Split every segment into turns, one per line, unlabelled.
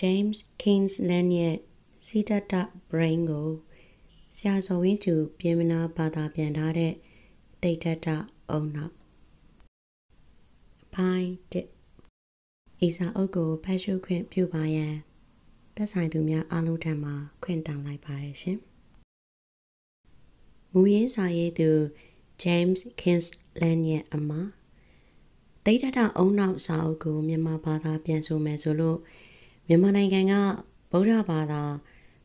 James Kingsland ရဲ့စီတတ brain ကိုဆရာဇော်ဝင်းကျူပြင်မနာဘာသာပြန်ထားတဲ့တိတ်တတအုံနောက်ပိုင်းတစ်ဤစာအုပ်ကိုဖတ်ရှုခွင့်ပြုပါရန်သက်ဆိုင်သူများအားလုံးထံမှခွင့်တောင်းလိုက်ပါတယ်ရှင်မူရင်းစာရေးသူ James Kingsland ရဲ့အမတိတ်တတအုံနောက်စာအုပ်ကိုမြန်မာဘာသာပြန်ဆိုမယ်ဆိုလို့ မြန်မာနိုင်ငံကဗုဒ္ဓဘာသာ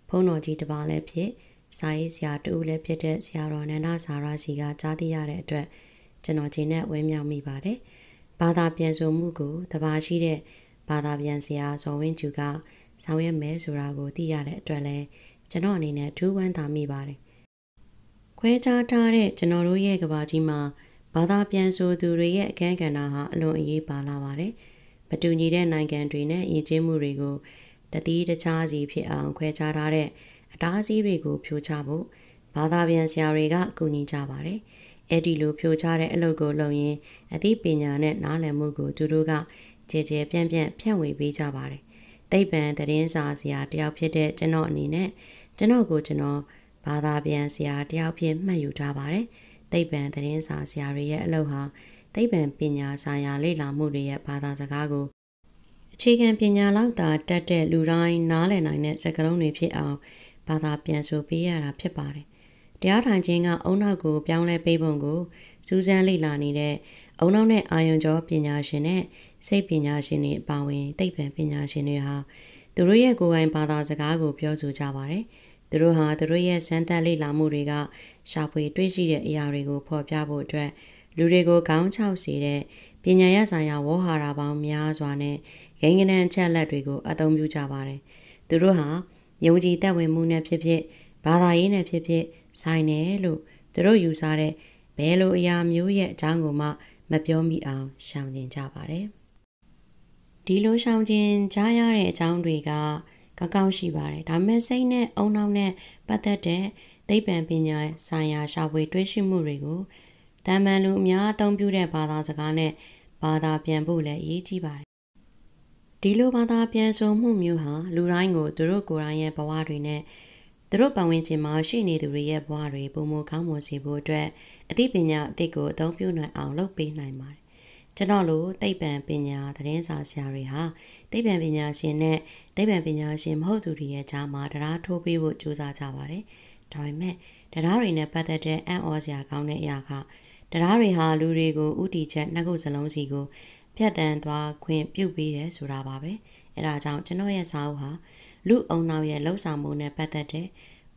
ဘုန်းတော်ကြီးတစ်ပါးလည်းဖြစ်စာရေးဆရာတူလည်းဖြစ်တဲ့ဆရာတော်နန္ဒစာရစီကကြားသိရတဲ့အတွက်ကျွန်တော်ချိန်နဲ့ဝဲမြောက်မိပါတယ်။ဘာသာပြန်ဆိုမှုကိုတပါရှိတဲ့ဘာသာပြန်ဆရာဇော်ဝင်းကျူကဆောင်ရွက်မယ်ဆိုတာကိုသိရတဲ့အတွက်လည်းကျွန်တော်အနေနဲ့ထူးဝမ်းသာမိပါတယ်။ခွဲခြားထားတဲ့ကျွန်တော်တို့ရဲ့ကဘာကြီးမှာဘာသာပြန်ဆိုသူတွေရဲ့အခန်းကဏ္ဍဟာအလွန်အရေးပါလာပါတယ်။ မတူညီတဲ့နိုင်ငံတွေနဲ့ယဉ်ကျေးမှုတွေကိုတတိတခြားစီဖြစ်အောင်ခွဲခြားထားတဲ့အတားအဆီးတွေကိုဖြိုချဖို့ဘာသာပြန်ဆရာတွေကကူညီကြပါတယ်။အဲ့ဒီလိုဖြိုချတဲ့အလုပ်ကိုလုပ်ရင်အသိပညာနဲ့နားလည်မှုကိုသူတို့ကကြည်ကြဲပြန့်ပြန့်ဖြန့်ဝေပေးကြပါတယ်။သိပ္ပံသတင်းစာဆရာတယောက်ဖြစ်တဲ့ကျွန်တော်အနေနဲ့ကျွန်တော်ကိုကျွန်တော်ဘာသာပြန်ဆရာတယောက်ဖြစ်မှတ်ယူထားပါတယ်။သိပ္ပံသတင်းစာဆရာတွေရဲ့အလုပ်ဟာ သိပ္ပံပညာဆိုင်ရာလေ့လာမှုတွေရဲ့ဘာသာစကားကိုအခြေခံပညာလောက်သာတက်တဲ့လူတိုင်းနားလည်နိုင်တဲ့စကားလုံးတွေဖြစ်အောင်ဘာသာပြန်ဆိုပေးရတာဖြစ်ပါတယ်။တရားထိုင်ခြင်းကအုံနောက်ကိုပြောင်းလဲပေးပုံကိုစူးစမ်းလေ့လာနေတဲ့အုံနောက်နဲ့အာယုံကျော်ပညာရှင်နဲ့စိတ်ပညာရှင်တွေအပါအဝင်သိပ္ပံပညာရှင်တွေဟာသူတို့ရဲ့ကိုယ်ပိုင်ဘာသာစကားကိုပြောဆိုကြပါတယ်။သူတို့ဟာသူတို့ရဲ့စမ်းသပ်လေ့လာမှုတွေကရှာဖွေတွေ့ရှိတဲ့အရာတွေကိုဖော်ပြဖို့အတွက် လူတွေကိုခေါင်းချောက်စေတဲ့ပညာရဆိုင်ရာဝေါ်ဟာရပေါင်းများစွာနဲ့ဂိမ်းကနန်းချက်လက်တွေကိုအသုံးပြုကြပါတယ်။သူတို့ဟာယုံကြည်သက်ဝင်မှုနဲ့ဖြစ်ဖြစ်ဘာသာရေးနဲ့ဖြစ်ဖြစ်ဆိုင်တယ်လို့သူတို့ယူဆတဲ့ဘယ်လိုအရာမျိုးရဲ့အကြောင်းကိုမှမပြောမိအောင်ရှောင်ကျင်ကြပါတယ်။ဒီလိုရှောင်ကျင်ကြားရတဲ့အကြောင်းတွေကကောင်းကောင်းရှိပါတယ်။ဒါပေမဲ့စိတ်နဲ့အုံနောက်နဲ့ပတ်သက်တဲ့သိပ္ပံပညာဆိုင်ရာရှာဖွေတွေးရှိမှုတွေကို တမန်လူအများအသုံးပြုတဲ့ဘာသာစကားနဲ့ဘာသာပြန်ဖို့လည်းအရေးကြီးပါတယ်ဒီလိုဘာသာပြန်ဆိုမှုမျိုးဟာလူတိုင်းကိုသူတို့ကိုယ်တိုင်ရဲ့ဘဝတွေနဲ့သူတို့ပတ်ဝန်းကျင်မှာရှိနေသူတွေရဲ့ဘဝတွေပုံမကောင်းမွန်စေဖို့အတွက်အသိပညာအသစ်ကိုအသုံးပြုနိုင်အောင်လုပ်ပေးနိုင်ပါတယ်။ကျွန်တော်လိုသိပ္ပံပညာသတင်းစာဆရာတွေဟာသိပ္ပံပညာရှင်နဲ့သိပ္ပံပညာရှင်မဟုတ်သူတွေရဲ့ကြားမှာတရားထိုးပေးဖို့ကြိုးစားကြပါတယ်။ဒါပေမဲ့တရားတွေနဲ့ပတ်သက်တဲ့အံ့ဩစရာကောင်းတဲ့အရာက တရားတွေဟာလူတွေကိုဥတီချက်နှစ်ခုစလုံးစီကိုဖြတ်တန်းသွားခွင့်ပြုပေးတယ်ဆိုတာပါပဲအဲဒါကြောင့်ကျွန်တော်ရဲ့စာအုပ်ဟာလူအုံနောက်ရဲ့လှုပ်ဆောင်မှုနဲ့ပတ်သက်တဲ့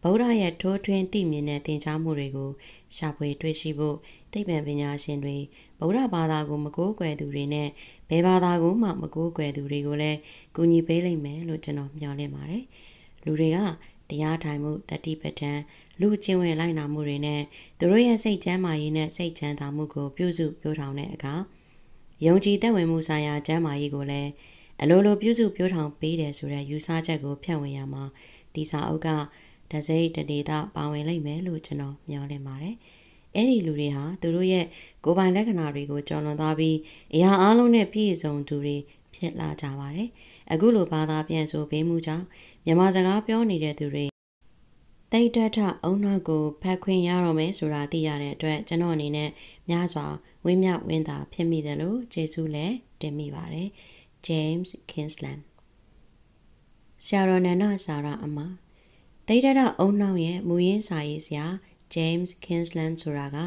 ဗုဒ္ဓရဲ့ထိုးထွင်းသိမြင်တဲ့သင်ကြားမှုတွေကိုရှာဖွေတွေ့ရှိဖို့သိပ္ပံပညာရှင်တွေဗုဒ္ဓဘာသာကိုမကိုးကွယ်သူတွေနဲ့ဘယ်ဘာသာကိုမှမကိုးကွယ်သူတွေကိုလည်းကူညီပေးလိမ့်မယ်လို့ကျွန်တော်မျှော်လင့်ပါတယ်လူတွေကတရားထိုင်မှုတတိပဋ္ဌာန် လူချင်းဝင်လိုက်နာမှုတွေနဲ့သူတို့ရဲ့စိတ်ချမ်းသာရေးနဲ့စိတ်ချမ်းသာမှုကိုပြုစုပြောထောင်တဲ့အခါယုံကြည်သက်ဝင်မှုဆိုင်ရာကျမ်းမာရေးကိုလည်းအလိုလိုပြုစုပြောထောင်ပေးတယ်ဆိုတဲ့ယူဆချက်ကိုဖြန့်ဝေရမှာဒီစာအုပ်ကတစိမ့်တဒေတာပါဝင်လိမ့်မယ်လို့ကျွန်တော်မျှော်လင့်ပါတယ်။အဲ့ဒီလူတွေဟာသူတို့ရဲ့ကိုယ်ပိုင်လက္ခဏာတွေကိုကျော်လွန်သွားပြီးအရာအလုံးနဲ့ပြည့်စုံသူတွေဖြစ်လာကြပါတယ်။အခုလိုဘာသာပြန်ဆိုပေးမှုကြောင့်မြန်မာစကားပြောနေတဲ့သူတွေ တိတ်တက်ထအုံနောက်ကိုဖတ်ခွင့်ရတော့မယ်ဆိုတာသိရတဲ့အတွက်ကျွန်တော်အနေနဲ့များစွာဝင်းမြဝင်းသာဖြစ်မိတယ်လို့ကျေးဇူးလည်းတင်မိပါတယ် James Kingsland ဆရာတော်နန္ဒဆာရအမတိတ်တရအုံနောက်ရဲ့မူရင်းစာရေးဆရာ James Kingsland ဆိုတာက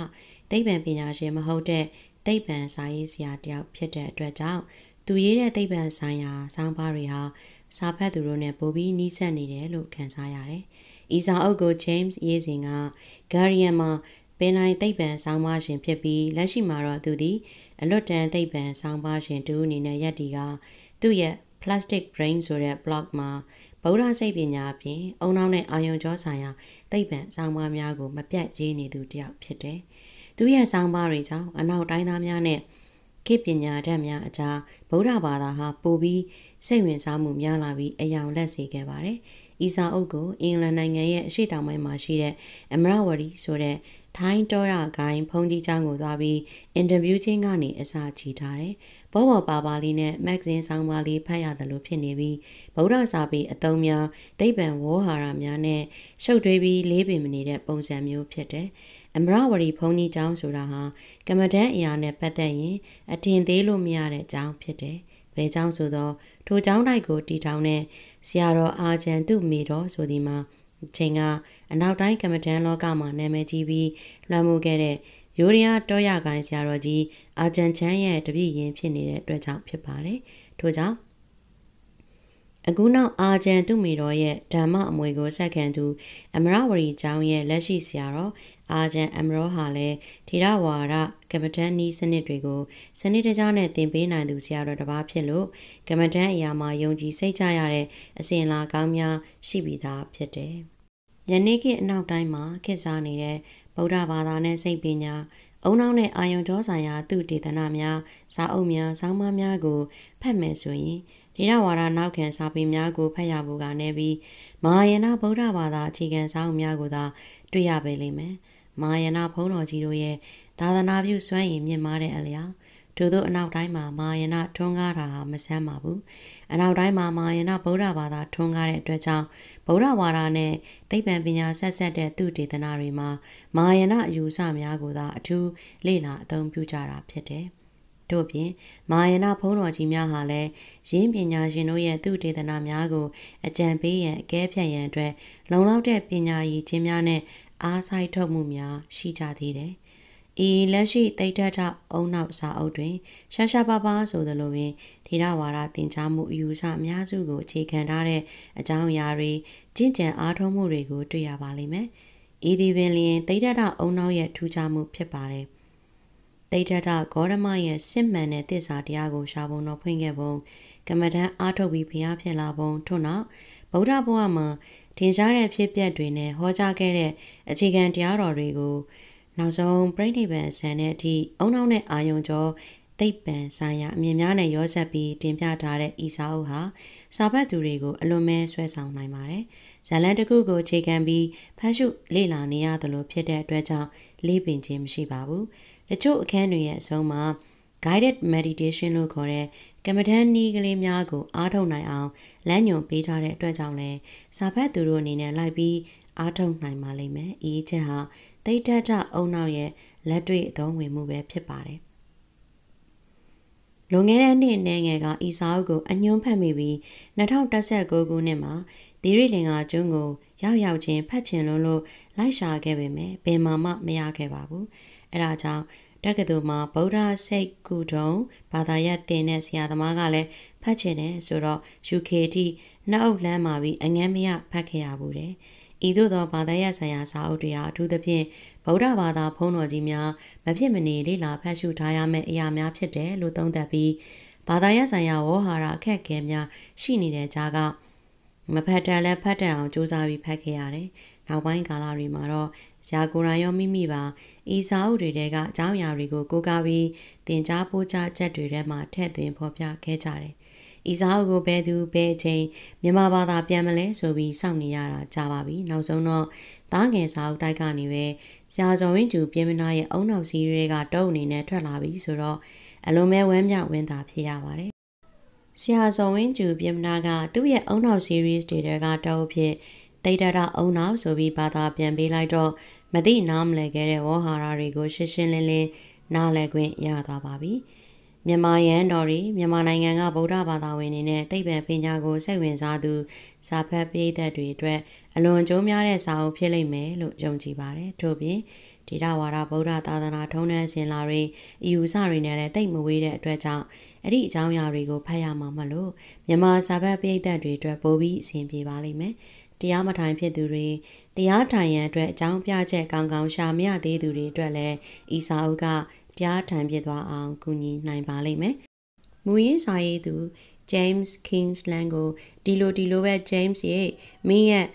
သိပ္ပံပညာရှင်မဟုတ်တဲ့သိပ္ပံစာရေးဆရာတယောက်ဖြစ်တဲ့အတွက်ကြောင့်သူရေးတဲ့သိပ္ပံဆိုင်ရာစောင်းပါးတွေဟာစာဖတ်သူတို့နဲ့ပိုပြီးနှီးစပ်နေတယ်လို့ခန်းစားရတယ်။ ဤစာအုပ်ကို James ရေးစဉ်က Guardian မှာပင်နိုင်သိပ္ပံဆောင်းပါးရှင်ဖြစ်ပြီးလက်ရှိမှာတော့သူသည်အလွတ်တန်းသိပ္ပံဆောင်းပါးရှင်တူအနေနဲ့ရက်တီကသူ့ရဲ့ Plastic Brain ဆိုတဲ့ blog မှာဗုဒ္ဓစိတ်ပညာအပြင်အုံနောက်နဲ့အာယုံကြောဆိုင်ရာသိပ္ပံဆောင်းပါးများကိုမပြတ်ကြီးနေသူတယောက်ဖြစ်တယ်။သူရဲ့ဆောင်းပါးတွေကြောင့်အနောက်တိုင်းသားများနဲ့ခေပညာတတ်များအကြားဗုဒ္ဓဘာသာဟာပိုပြီးစိတ်ဝင်စားမှုများလာပြီးအယောင်လက်စေခဲ့ပါတယ်။ ဤစာအုပ်ကိုအင်္ဂလန်နိုင်ငံရဲ့အရှေ့တောင်ပိုင်းမှာရှိတဲ့အမရဝရီဆိုတဲ့ထိုင်းတော်ရဂိုင်းဖုန်ကြီးချောင်းကိုသွားပြီးအင်တာဗျူးချင်းကနေအစာချီထားတယ်။ဘောဘောပါပါလေးနဲ့မက်ဂဇင်းဆောင်ပါလေးဖတ်ရတယ်လို့ဖြစ်နေပြီးဗုဒ္ဓစာပေအသုံးများဒိဗ္ဗံဝေါ်ဟာရများနဲ့ရှုပ်ထွေးပြီးလေးပင်မနေတဲ့ပုံစံမျိုးဖြစ်တယ်။အမရဝရီဖုန်ကြီးချောင်းဆိုတာဟာကမ္မဒန်းအရာနဲ့ပတ်သက်ရင်အထင်သေးလို့မရတဲ့အကြောင်းဖြစ်တယ်။ဘယ်ကြောင့်ဆိုတော့ထိုကျောင်းတိုက်ကိုတီထောင်တဲ့ ဆရာတော်အာချန်သူမိတော်ဆိုဒီမှာချိန်ကအနောက်တိုင်းကမ္မထန်လောကမှာနာမည်ကြီးပြီးလွှမ်းမိုးခဲ့တဲ့ယိုရီးယားတောရကိုင်းဆရာတော်ကြီးအာဂျန်ချန်ရဲ့တပည့်ရင်ဖြစ်နေတဲ့အတွက်ကြောင့်ဖြစ်ပါတယ်။ထို့ကြောင့်အခုနောက်အာဂျန်သူမီတော်ရဲ့ဓမ္မအမွေကိုဆက်ခံသူအမရဝရီကျောင်းရဲ့လက်ရှိဆရာတော် အာဂျန်အမရောဟာလည်းထေရဝါဒကမ္မထန်နီးစနစ်တွေကိုစနစ်တကျနဲ့သင်ပေးနိုင်သူဆရာတော်တစ်ပါးဖြစ်လို့ကမ္မထန်အရာမှာယုံကြည်စိတ်ချရတဲ့အစဉ်လာကောင်းများရှိပြီးသားဖြစ်တယ်။ယနေ့ခေတ်အနောက်တိုင်းမှာခေတ်စားနေတဲ့ဗုဒ္ဓဘာသာနဲ့စိတ်ပညာအုံနောက်နဲ့အာယုံကြောဆိုင်ရာသူတေသနာများစာအုပ်များဆောင်းပါးများကိုဖတ်မယ်ဆိုရင်ဒေရဝါဒနောက်ခံစာပေများကိုဖတ်ရဖို့ကနေပြီးမဟာယာနဗုဒ္ဓဘာသာအခြေခံစာအုပ်များကိုသာတွေ့ရပေလိမ့်မယ်။ မဟာယာနဘုန်းတော်ကြီးတို့ရဲ့သာသနာပြုစွမ်းရည်မြင့်မားတဲ့အလျောက်ထို့သောအနောက်တိုင်းမှာမဟာယာနထွန်းကားတာဟာမဆန်းပါဘူး။အနောက်တိုင်းမှာမဟာယာနဗုဒ္ဓဘာသာထွန်းကားတဲ့အတွက်ကြောင့်ဗုဒ္ဓဝါဒနဲ့သိပ္ပံပညာဆက်ဆက်တဲ့သူတေသနာတွေမှာမဟာယာနအယူဆများကိုသာအထူးလေ့လာအသုံးပြုကြတာဖြစ်တယ်။တို့ပြင်မာယနာဘုန်းတော်ကြီးများဟာလည်းရင်းပညာရှင်တို့ရဲ့သူတေသနာများကိုအကြံပေးရန်အကဲဖြတ်ရန်အတွက်လုံလောက်တဲ့ပညာရည်ချင်းများနဲ့ အားဆိုင်ထုတ်မှုများရှိကြသေးတယ်။ဤလက်ရှိတိတ်ထထအုံနောက်စာအုပ်တွင်ရှာရှာပါပါဆိုသလိုပင်ထေရဝါဒသင်ကြားမှုအယူဆအများစုကိုအခြေခံထားတဲ့အကြောင်းအရာတွေကျင့်ကြံအားထုတ်မှုတွေကိုတွေ့ရပါလိမ့်မယ်။ဤဒီပင်လျင်တိတ်ထထအုံနောက်ရဲ့ထူးခြားမှုဖြစ်ပါတယ်။တိတ်ထထဂေါရမရဲ့စစ်မှန်တဲ့တစ္ဆာတရားကိုရှာပုံတော်ဖွင့်ခဲ့ပုံကမ္မထံအားထုတ်ပြီးဘုရားဖြစ်လာပုံထို့နောက်ဗုဒ္ဓဘုရားမှာ ထင်ရှားတဲ့ဖြစ်ပျက်တွေနဲ့ဟောကြားခဲ့တဲ့အခြေခံတရားတော်တွေကိုနောက်ဆုံးပြိဋိဘံဆန်တဲ့အထိအုံနောက်နဲ့အာယုံကျော်သိပ္ပံဆိုင်ရာအမြင်များနဲ့ရောဆက်ပြီးတင်ပြထားတဲ့ဤစာအုပ်ဟာစာဖတ်သူတွေကိုအလွန်မဲဆွဲဆောင်နိုင်ပါတယ်။ဇာလန်တစ်ခုကိုခြေခံပြီးဖတ်ရှုလေ့လာနေရသလိုဖြစ်တဲ့အတွက်ကြောင့်လေးပင်ခြင်းမရှိပါဘူး။တချို့အခန်းတွေရဲ့အဆုံးမှာ guided meditation လို့ခေါ်တဲ့ ကမ္မထန်နီးကလေးများကိုအားထုတ်နိုင်အောင်လမ်းညွှန်ပေးထားတဲ့အတွက်ကြောင့်လဲစာဖတ်သူတို့အနေနဲ့လိုက်ပြီးအားထုတ်နိုင်ပါလိမ့်မယ်။ဤချက်ဟာတိတ်တတ်အုံနောက်ရဲ့လက်တွေ့အသုံးဝင်မှုပဲဖြစ်ပါတယ်လွန်ခဲ့တဲ့နှစ်နဲ့ငယ်ကဤစာအုပ်ကိုအညွှန်းဖတ်မိပြီး2019ခုနှစ်မှာဒီရီလင်္ကာကျွန်းကိုရောက်ရောက်ချင်းဖတ်ချင်လို့လို့လိုက်ရှာခဲ့ပေမဲ့ဘယ်မှမမရခဲ့ပါဘူး။အဲဒါကြောင့် တက္ကသိုလ်မှာဗုဒ္ဓစိတ်ကုထုံဘာသာရပ်တင်တဲ့ဆရာသမားကလည်းဖတ်ချင်တယ်ဆိုတော့ UK ထိနောက်အုပ်လမ်းမှာပြီးအငန်းမရဖတ်ခဲ့ရဘူးတယ်။ဤသို့သောဘာသာရပ်ဆိုင်ရာစာအုပ်တွေဟာအထူးသဖြင့်ဗုဒ္ဓဘာသာဘုန်းတော်ကြီးများမဖြစ်မနေလေ့လာဖတ်ရှုထားရမယ့်အရာများဖြစ်တယ်လို့သုံးသပ်ပြီးဘာသာရပ်ဆိုင်ရာဝေါ်ဟာရအခက်အခဲများရှိနေတဲ့ကြားကမဖတ်တန်လဲဖတ်တန်အောင်စူးစမ်းပြီးဖတ်ခဲ့ရတယ်။နောက်ပိုင်းကာလတွေမှာတော့ဇာကိုရန်ရောမိမိပါ ဤစာအုပ်တွေကအကြောင်းအရာတွေကိုကိုးကားပြီးသင်ကြားပို့ချချက်တွေထဲမှာထည့်သွင်းဖော်ပြခဲ့ကြတယ်။ဤစာအုပ်ကိုဘယ်သူဘယ်အချိန်မြန်မာဘာသာပြန်မလဲဆိုပြီးစောင့်နေရတာကြာပါပြီ။နောက်ဆုံးတော့တားငယ်စာအုပ်တိုက်ကနေပဲဆရာဇော်ဝင်းကျူပြင်မနာရဲ့အုံနောက်စီးတွေကတုံးအနေနဲ့ထွက်လာပြီဆိုတော့အလုံးမဲဝမ်းမြောက်ဝမ်းသာဖြစ်ရပါတယ်။ဆရာဇော်ဝင်းကျူပြင်မနာကသူ့ရဲ့အုံနောက် series တွေတဲကတုံးဖြစ်တိတ်တရအုံနောက်ဆိုပြီးဘာသာပြန်ပေးလိုက်တော့ မသိနားမလည်ခဲ့တဲ့ဝေါ်ဟာရာတွေကိုရှင်းရှင်းလင်းလင်းနားလည်ခွင့်ရသွားပါပြီ။မြန်မာရန်တော်ရီမြန်မာနိုင်ငံကဗုဒ္ဓဘာသာဝင်တွေနဲ့သိပ္ပံပညာကိုစိတ်ဝင်စားသူစာဖတ်ပရိသတ်တွေအတွက်အလွန်ကြိုးများတဲ့စာအုပ်ဖြစ်လိမ့်မယ်လို့ယုံကြည်ပါတယ်။ထို့ပြင်ဒေတာဝါဒဗုဒ္ဓသာသနာထုံးတမ်းစဉ်လာတွေအယူဆတွေနဲ့လည်းတိတ်မဝေးတဲ့အတွက်ကြောင့်အဲ့ဒီအကြောင်းအရာတွေကိုဖတ်ရမှာမလို့မြန်မာစာဖတ်ပရိသတ်တွေအတွက်ပိုပြီးအဆင်ပြေပါလိမ့်မယ်။တရားမထိုင်ဖြစ်သူတွေ တရားထိုင်ရန်အတွက်အကြောင်းပြချက်ကောင်းကောင်းရှာမရသေးသူတွေအတွက်လည်းဤစာအုပ်ကတရားထိုင်ဖြစ်သွားအောင်ကူညီနိုင်ပါလိမ့်မယ်။မူရင်းစာရေးသူ James Kingsland ကိုဒီလိုဒီလိုပဲ James ရဲ့မင်းရဲ့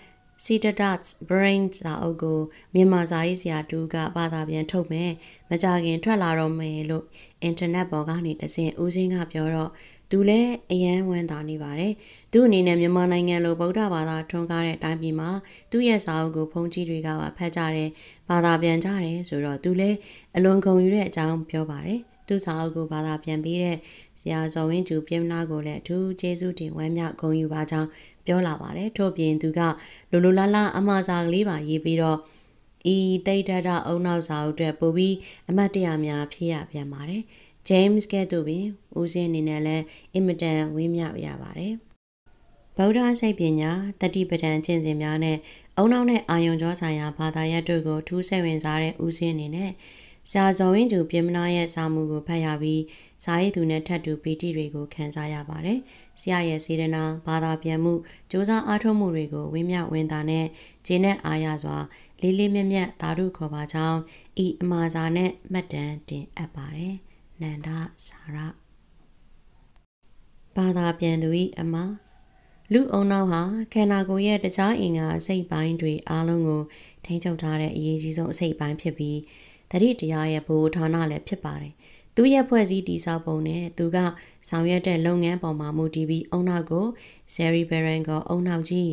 Citadats Brain စာအုပ်ကိုမြန်မာစာရေးဆရာတူကဘာသာပြန်ထုတ်မယ်မကြခင်ထွက်လာတော့မယ်လို့အင်တာနက်ပေါ်ကနေတစင်ဦးစင်းကပြောတော့ သူလည်းအယံဝမ်းသာနေပါတယ်။သူအနေနဲ့မြန်မာနိုင်ငံလိုဗုဒ္ဓဘာသာထွန်းကားတဲ့အတိုင်းပြည်မှာသူ့ရဲ့စာအုပ်ကိုဘုန်းကြီးတွေကပါဖတ်ကြတယ်။ဘာသာပြန်ကြတယ်ဆိုတော့သူလည်းအလွန်ဂုဏ်ယူတဲ့အကြောင်းပြောပါတယ်။သူ့စာအုပ်ကိုဘာသာပြန်ပြီးတဲ့ဆရာဇော်ဝင်းကျူပြင်းနာကိုလည်းအထူးကျေးဇူးတင်ဝမ်းမြောက်ဂုဏ်ယူပါကြောင်းပြောလာပါတယ်။ထို့ပြင်သူကလိုလိုလားလားအမှားစာကလေးပါရေးပြီးတော့ဤတိတ်တတအုံနောက်စာအုပ်အတွက်ပို့ပြီးအမတ်တရများဖြစ်ရပြန်ပါတယ်။ James ကဲ့သို့ပင်ဦးစင်းအနေနဲ့လည်းအင်မတန်ဝင်းမြောက်ရပါတယ်။ဗုဒ္ဓစိတ်ပညာတတိပဒံကျင့်စဉ်များနဲ့အုံနောက်နဲ့အာယုံကြောဆိုင်ရာဘာသာရပ်တို့ကိုထူးစိတ်ဝင်စားတဲ့ဦးစင်းအနေနဲ့ဆရာဇော်ဝင်းကျူပြင်မနာရဲ့စာမှုကိုဖတ်ရပြီးဇာယီသူနဲ့ထပ်တူပီတိတွေကိုခံစားရပါတယ်။ဆရာရဲ့စေတနာဘာသာပြန်မှုစ조사အားထုတ်မှုတွေကိုဝင်းမြောက်ဝင်းသာနဲ့ဂျင်းနဲ့အားရစွာလေးလေးမြတ်မြတ်ဓာတုခေါ်ပါကြောင်းဤအမှားစာနဲ့မှတ်တမ်းတင်အပ်ပါတယ်။ နန္ဒစာရဘာသာပြန်သူ၏အမလူအုံနောက်ဟာခန္ဓာကိုယ်ရဲ့တခြားအင်္ဂါစိတ်ပိုင်းတွေအားလုံးကိုထိန်းချုပ်ထားတဲ့အရေးကြီးဆုံးအစိတ်ပိုင်းဖြစ်ပြီးတတိတရားရဲ့ဘူဌာနလည်းဖြစ်ပါတယ်။သူရဲ့ဖွဲ့စည်းတည်ဆောက်ပုံနဲ့သူကဆောင်ရွက်တဲ့လုပ်ငန်းပေါ်မှာမူတည်ပြီးအုံနောက်ကို cerebellum ကိုအုံနောက်ကြီး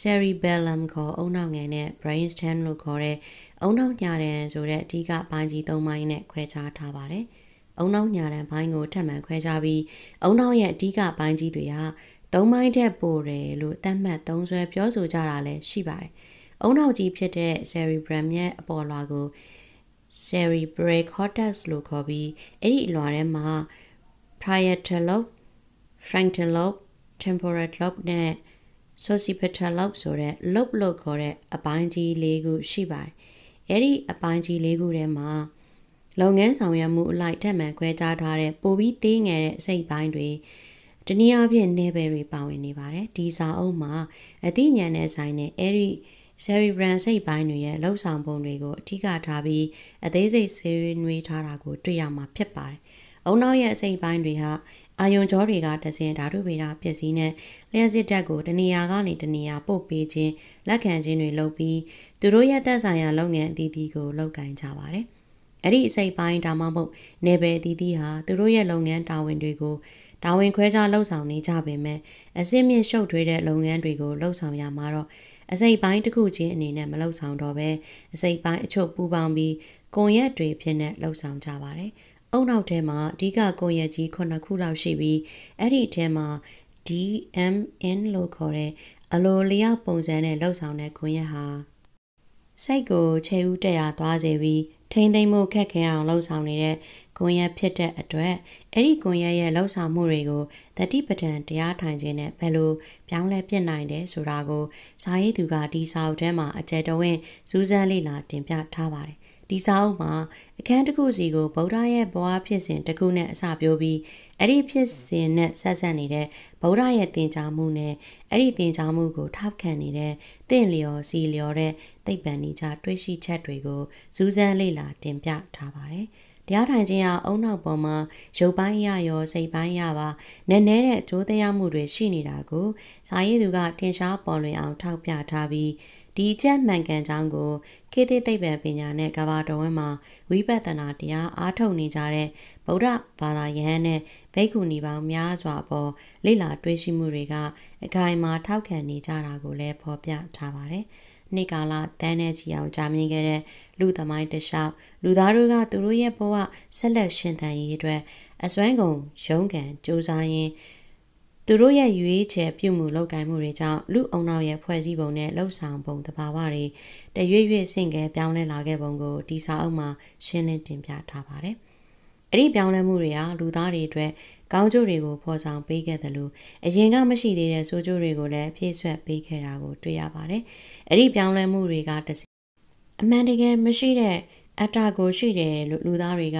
cerebellum ကိုအုံနောက်ငယ်နဲ့ brainstem လို့ခေါ်တဲ့အုံနောက်ညာတယ်ဆိုတဲ့အဓိကပိုင်းကြီး၃ပိုင်းနဲ့ခွဲခြားထားပါတယ်။ အုံနောက်ညာတန်ပိုင်းကိုထပ်မံခွဲခြားပြီးအုံနောက်ရဲ့အဓိကပိုင်းကြီးတွေဟာသုံးပိုင်းထက်ပိုတယ်လို့သတ်မှတ်သုံးဆွဲပြောဆိုကြတာလည်းရှိပါတယ်။အုံနောက်ကြီးဖြစ်တဲ့ cerebrum ရဲ့အပေါ်လွှာကို cerebral cortex လို့ခေါ်ပြီးအဲ့ဒီအလွှာထဲမှာ parietal lobe, frontal lobe, temporal lobe နဲ့ occipital lobe ဆိုတဲ့ lobe လို့ခေါ်တဲ့အပိုင်းကြီး၄ခုရှိပါတယ်။အဲ့ဒီအပိုင်းကြီး၄ခုထဲမှာ လုပ်ငန်းဆောင်ရွက်မှုအလိုက်ထက်မှန်ခွဲခြားထားတဲ့ပိုပြီးသေးငယ်တဲ့အစိတ်ပိုင်းတွေတနည်းအားဖြင့်နယ်ပယ်တွေပါဝင်နေပါတယ်ဒီစာအုပ်မှာအသိဉာဏ်နဲ့ဆိုင်တဲ့အဲ့ဒီ cerebral စိတ်ပိုင်းတွေရဲ့လှုပ်ဆောင်ပုံတွေကိုအထူးထားပြီးအသေးစိတ်ဆွေးနွေးထားတာကိုတွေ့ရမှာဖြစ်ပါတယ်။အုံနောက်ရဲ့အစိတ်ပိုင်းတွေဟာအာယုံကြောတွေကတစင်ဓာတုဗေဒပစ္စည်းနဲ့လျှက်စစ်တက်ကိုတနေရာကနေတနေရာပို့ပေးခြင်းလက်ခံခြင်းတွေလုပ်ပြီးသူတို့ရဲ့သက်ဆိုင်ရာလုပ်ငန်းအသီးသီးကိုလုပ်ကိုင်ကြပါတယ်။ အဲ့ဒီအစိတ်ပိုင်းဒါမှမဟုတ်နေပယ်တီးတီးဟာသူတို့ရဲ့လုပ်ငန်းတာဝန်တွေကိုတာဝန်ခွဲခြားလှုပ်ဆောင်နေကြပေမဲ့အစစ်မြင့်ရှုပ်ထွေးတဲ့လုပ်ငန်းတွေကိုလှုပ်ဆောင်ရမှာတော့အစိတ်ပိုင်းတစ်ခုချင်းအနေနဲ့မလှုပ်ဆောင်တော့ဘဲအစိတ်ပိုင်းအချုပ်ပူပေါင်းပြီးကွန်ရက်တွေဖြစ်နေလှုပ်ဆောင်ကြပါတယ်။အုံနောက်ထဲမှာအဓိကကွန်ရက်ကြီးခုနှစ်ခုလောက်ရှိပြီးအဲ့ဒီထဲမှာ DMN လို့ခေါ်တဲ့အလိုလျောက်ပုံစံနဲ့လှုပ်ဆောင်တဲ့ကွန်ရက်ဟာစိတ်ကိုခြေဦးတက်ရသွားစေပြီး ထိမ့်သိမ့်မှုခက်ခဲအောင်လှုံ့ဆော်နေတဲ့ကွန်ရက်ဖြစ်တဲ့အတွက်အဲ့ဒီကွန်ရက်ရဲ့လှုံ့ဆော်မှုတွေကိုတတိပဒံတရားထိုင်ခြင်းနဲ့ဘယ်လိုပြောင်းလဲပြစ်နိုင်တယ်ဆိုတာကိုဇာရေးသူကဒီစာအုပ်ထဲမှာအကျယ်တဝင်းစူးစမ်းလေ့လာတင်ပြထားပါတယ်ဒီစာအုပ်မှာအခန်းတစ်ခုစီကိုဗုဒ္ဓရဲ့ဘဝဖြစ်စဉ်တစ်ခုနဲ့အစပြောပြီး အဲ့ဒီဖြစ်စဉ်နဲ့ဆက်ဆက်နေတဲ့ဗုဒ္ဓရဲ့သင်ကြားမှုနဲ့အဲ့ဒီသင်ကြားမှုကိုထောက်ခံနေတဲ့တင့်လျော်စီလျော်တဲ့သိပ္ပံနိကြတွေးရှိချက်တွေကိုစူးစမ်းလေ့လာတင်ပြထားပါတယ်။တရားထိုင်ခြင်းဟာအုံနောက်ပေါ်မှာရုပ်ပိုင်းရရောစိတ်ပိုင်းရပါနည်းနည်းတဲ့အကျိုးတရားမှုတွေရှိနေတာကိုဇာယေသူကထင်ရှားပေါ်လွင်အောင်ထောက်ပြထားပြီးဒီချက်မှန်ကန်ကြောင်းကိုခေတိသိပ္ပံပညာနဲ့ကဘာတော်ဝင်းမှာဝိပဿနာတရားအားထုတ်နေကြတဲ့ ဗုဒ္ဓဘာသာယဟန်နဲ့ဘိက္ခုနီပေါင်းများစွာပေါ်လေ့လာတွေးရှိမှုတွေကအခိုင်အမာထောက်ခံနေကြတာကိုလည်းဖော်ပြထားပါတယ်။နေ့ကာလတန်းတဲ့ချီအောင်ကြာမြင့်ခဲ့တဲ့လူသမိုင်းတလျှောက်လူသားတို့ကသူတို့ရဲ့ဘဝဆက်လက်ရှင်သန်ရေးအတွက်အစွမ်းကုန်ရုန်းကန်စူးစမ်းရင်းသူတို့ရဲ့ရွေးချယ်ပြုမှုလုပ်ကိုင်မှုတွေကြောင့်လူအုံနောက်ရဲ့ဖွဲ့စည်းပုံနဲ့လှုပ်ဆောင်ပုံတဘာဝတွေတရွေ့ရွေ့ဆင့်ကဲပြောင်းလဲလာခဲ့ပုံကိုဒီစာအုပ်မှာရှင်းလင်းတင်ပြထားပါတယ်။ အဲ့ဒီပြောင်းလဲမှုတွေဟာလူသားတွေအတွက်ကောင်းကျိုးတွေကိုဖော်ဆောင်ပေးခဲ့တယ်လို့အရင်ကမရှိသေးတဲ့ဆိုးကျိုးတွေကိုလည်းဖြည့်ဆွက်ပေးခဲ့တာကိုတွေ့ရပါတယ်။အဲ့ဒီပြောင်းလဲမှုတွေကတစအမှန်တကယ်မရှိတဲ့အတ္တကိုရှိတယ်လို့လူသားတွေက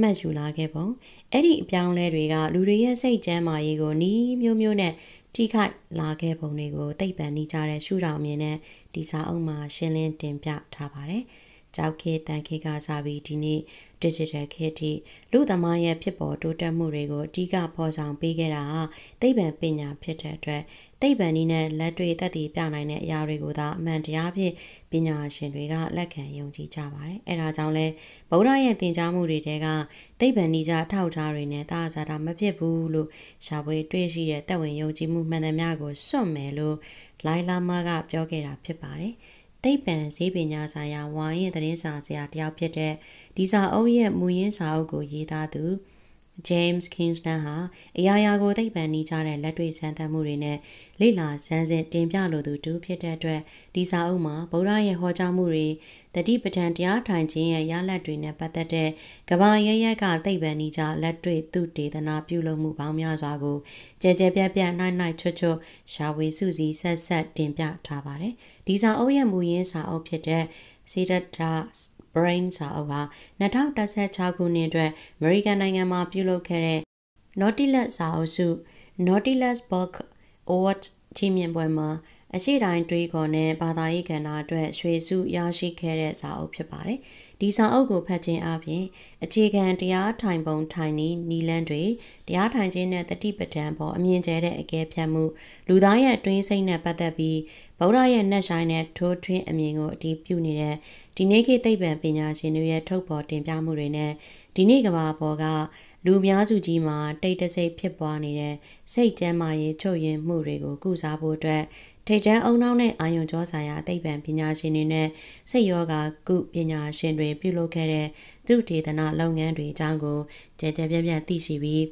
မှတ်ယူလာခဲ့ပုံအဲ့ဒီအပြောင်းလဲတွေကလူတွေရဲ့စိတ်ကျမ်းမာရေးကိုနီးမျိုးမျိုးနဲ့ထိခိုက်လာခဲ့ပုံတွေကိုသိပ္ပံနေကြတဲ့ရှုထောင့်မြင်နဲ့ဒီစာအုပ်မှာရှင်းလင်းတင်ပြထားပါတယ်ကြောက်ခေတန်ခေကစားပြီးဒီနေ့ digital ခေတ်ထိလူသမားရဲ့ဖြစ်ပေါ်တိုးတက်မှုတွေကိုအဓိကဖော်ဆောင်ပေးခဲ့တာဟာသိပ္ပံပညာဖြစ်တဲ့အတွက်သိပ္ပံနည်းနဲ့လက်တွေ့သက်တည်ပြနိုင်တဲ့အရာတွေကိုသာအမှန်တရားဖြင့်ပညာရှင်တွေကလက်ခံယုံကြည်ကြပါတယ်။အဲဒါကြောင့်လဲဗုဒ္ဓရဲ့သင်ကြားမှုတွေတဲကသိပ္ပံနည်းကြထောက်ထားတွေနဲ့တာဇာတာမဖြစ်ဘူးလို့ရှားပွေတွေ့ရှိတဲ့တက်ဝင်ယုံကြည်မှုမှန်သမျှကိုစွန့်မယ်လို့လိုင်လာမာကပြောခဲ့တာဖြစ်ပါတယ်။ သိပ္ပံဈေးပညာဆိုင်ရာဝါရင်သတင်းစာဆရာတယောက်ဖြစ်တဲ့ဒီစာအုပ်ရဲ့မူရင်းစာအုပ်ကိုရေးသားသူ James Kingston ဟာအရာရာကိုသိပ္ပံနီးကြတဲ့လက်တွေ့စမ်းသပ်မှုတွေနဲ့လေ့လာစမ်းစစ်တင်ပြလိုသူတူဖြစ်တဲ့အတွက်ဒီစာအုပ်မှာဗုဒ္ဓရဲ့ဟောကြားမှုတွေ တတိပဋ္ဌာန်တရားထိုင်ခြင်းရဲ့ရလဒ်တွေနဲ့ပတ်သက်တဲ့ကဘာရရက်ကသိပ္ပံနီးကြလက်တွေ့သူတေသနာပြုလုပ်မှုပေါင်းများစွာကိုကြဲကြဲပြန့်ပြန့်နိုင်နိုင်ချွတ်ချွတ်ရှာဝေစုစည်းဆက်ဆက်တင်ပြထားပါတယ်ဒီစာအုပ်ရဲ့မူရင်းစာအုပ်ဖြစ်တဲ့ Siddhartha Brain စာအုပ်ဟာ2016ခုနှစ်အတွက် American နိုင်ငံမှာပြုလုပ်ခဲ့တဲ့ Nautilus စာအုပ်စု Nautilus Book Award ချီးမြှင့်ပွဲမှာ အရှိတိုင်းတွေးခေါ်နဲ့ဘာသာရေးကဏ္ဍအတွက်ရွှေစုရရှိခဲ့တဲ့စာအုပ်ဖြစ်ပါတယ်။ဒီစာအုပ်ကိုဖတ်ခြင်းအပြင်အခြေခံတရားထိုင်ပုံထိုင်နည်းနီလန်းတွေတရားထိုင်ခြင်းနဲ့တတိပဒံပေါ်အမြင်ကျဲတဲ့အကဲဖြတ်မှုလူသားရဲ့အတွင်းစိတ်နဲ့ပတ်သက်ပြီးဗုဒ္ဓရဲ့နှက်ဆိုင်တဲ့ထိုးထွင်းအမြင်ကိုအတည်ပြုနေတဲ့ဒီနေ့ခေတ်သိပ္ပံပညာရှင်တွေရဲ့ထုတ်ဖော်တင်ပြမှုတွေနဲ့ဒီနေ့ကဘာပေါ်ကလူများစုကြီးမှာတိတ်တဆိတ်ဖြစ်ပွားနေတဲ့စိတ်ကျမ်းမာရေးချုပ်ရင်မှုတွေကိုကုစားဖို့အတွက် ထိတ်တန်းအုံနောက်နဲ့အာယုံကြောဆိုင်ရာသိပ္ပံပညာရှင်တွေနဲ့စိတ်ယောဂကုပညာရှင်တွေပြုလုပ်ခဲ့တဲ့သူတေသနာလုပ်ငန်းတွေအကြောင်းကိုကြဲကြဲပြန့်ပြန့်သိရှိပြီး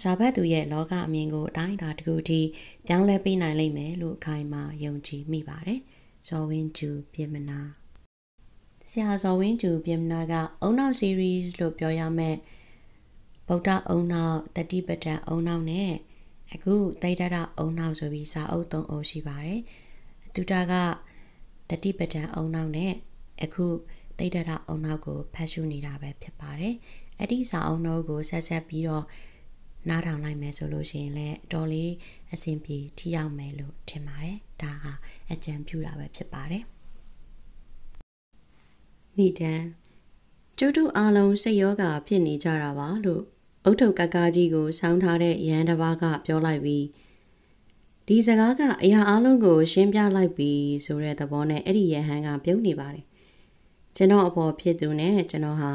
စာဘတ်သူရဲ့လောကအမြင်ကိုအတိုင်းအတာတစ်ခုထိပြောင်းလဲပေးနိုင်လိမ့်မယ်လို့အခိုင်အမာယုံကြည်မိပါတယ်။ဇော်ဝင်းကျူပြင်မနာဆရာဇော်ဝင်းကျူပြင်မနာကအုံနောက် series လို့ပြောရမယ်ဗုဒ္ဓအုံနောက်တတိပဒံအုံနောက်နဲ့ အခုတိတ်တရအုံနောက်ဆိုပြီးစာအုပ်သုံးအုပ်ရှိပါတယ်။တူတာကတတိပဒံအုံနောက်နဲ့အခုတိတ်တရအုံနောက်ကိုဖတ်ရှုနေတာပဲဖြစ်ပါတယ်။အဲ့ဒီစာအုပ်နှုတ်ကိုဆက်ဆက်ပြီးတော့နားထောင်လိုက်မယ်ဆိုလို့ရှိရင်လည်းအတော်လေးအဆင်ပြေထိရောက်မယ်လို့ထင်ပါတယ်။ဒါဟာအကြံပြုတာပဲဖြစ်ပါတယ်။မိတန်ကျုပ်တို့အားလုံးစိတ်ယောဂဖြစ်နေကြတာပါလို့ အုတ်ထုပ်ကကားကြီးကိုဆောင်းထားတဲ့ရန်တစ်ပါးကပြောလိုက်ပြီးဒီစကားကအရာအလုံးကို ရှင်းပြလိုက်ပြီးဆိုတဲ့သဘောနဲ့အဲ့ဒီရဟန်းကပြုံးနေပါတယ်ကျွန်တော်အပေါ်ဖြစ်သူနဲ့ကျွန်တော်ဟာ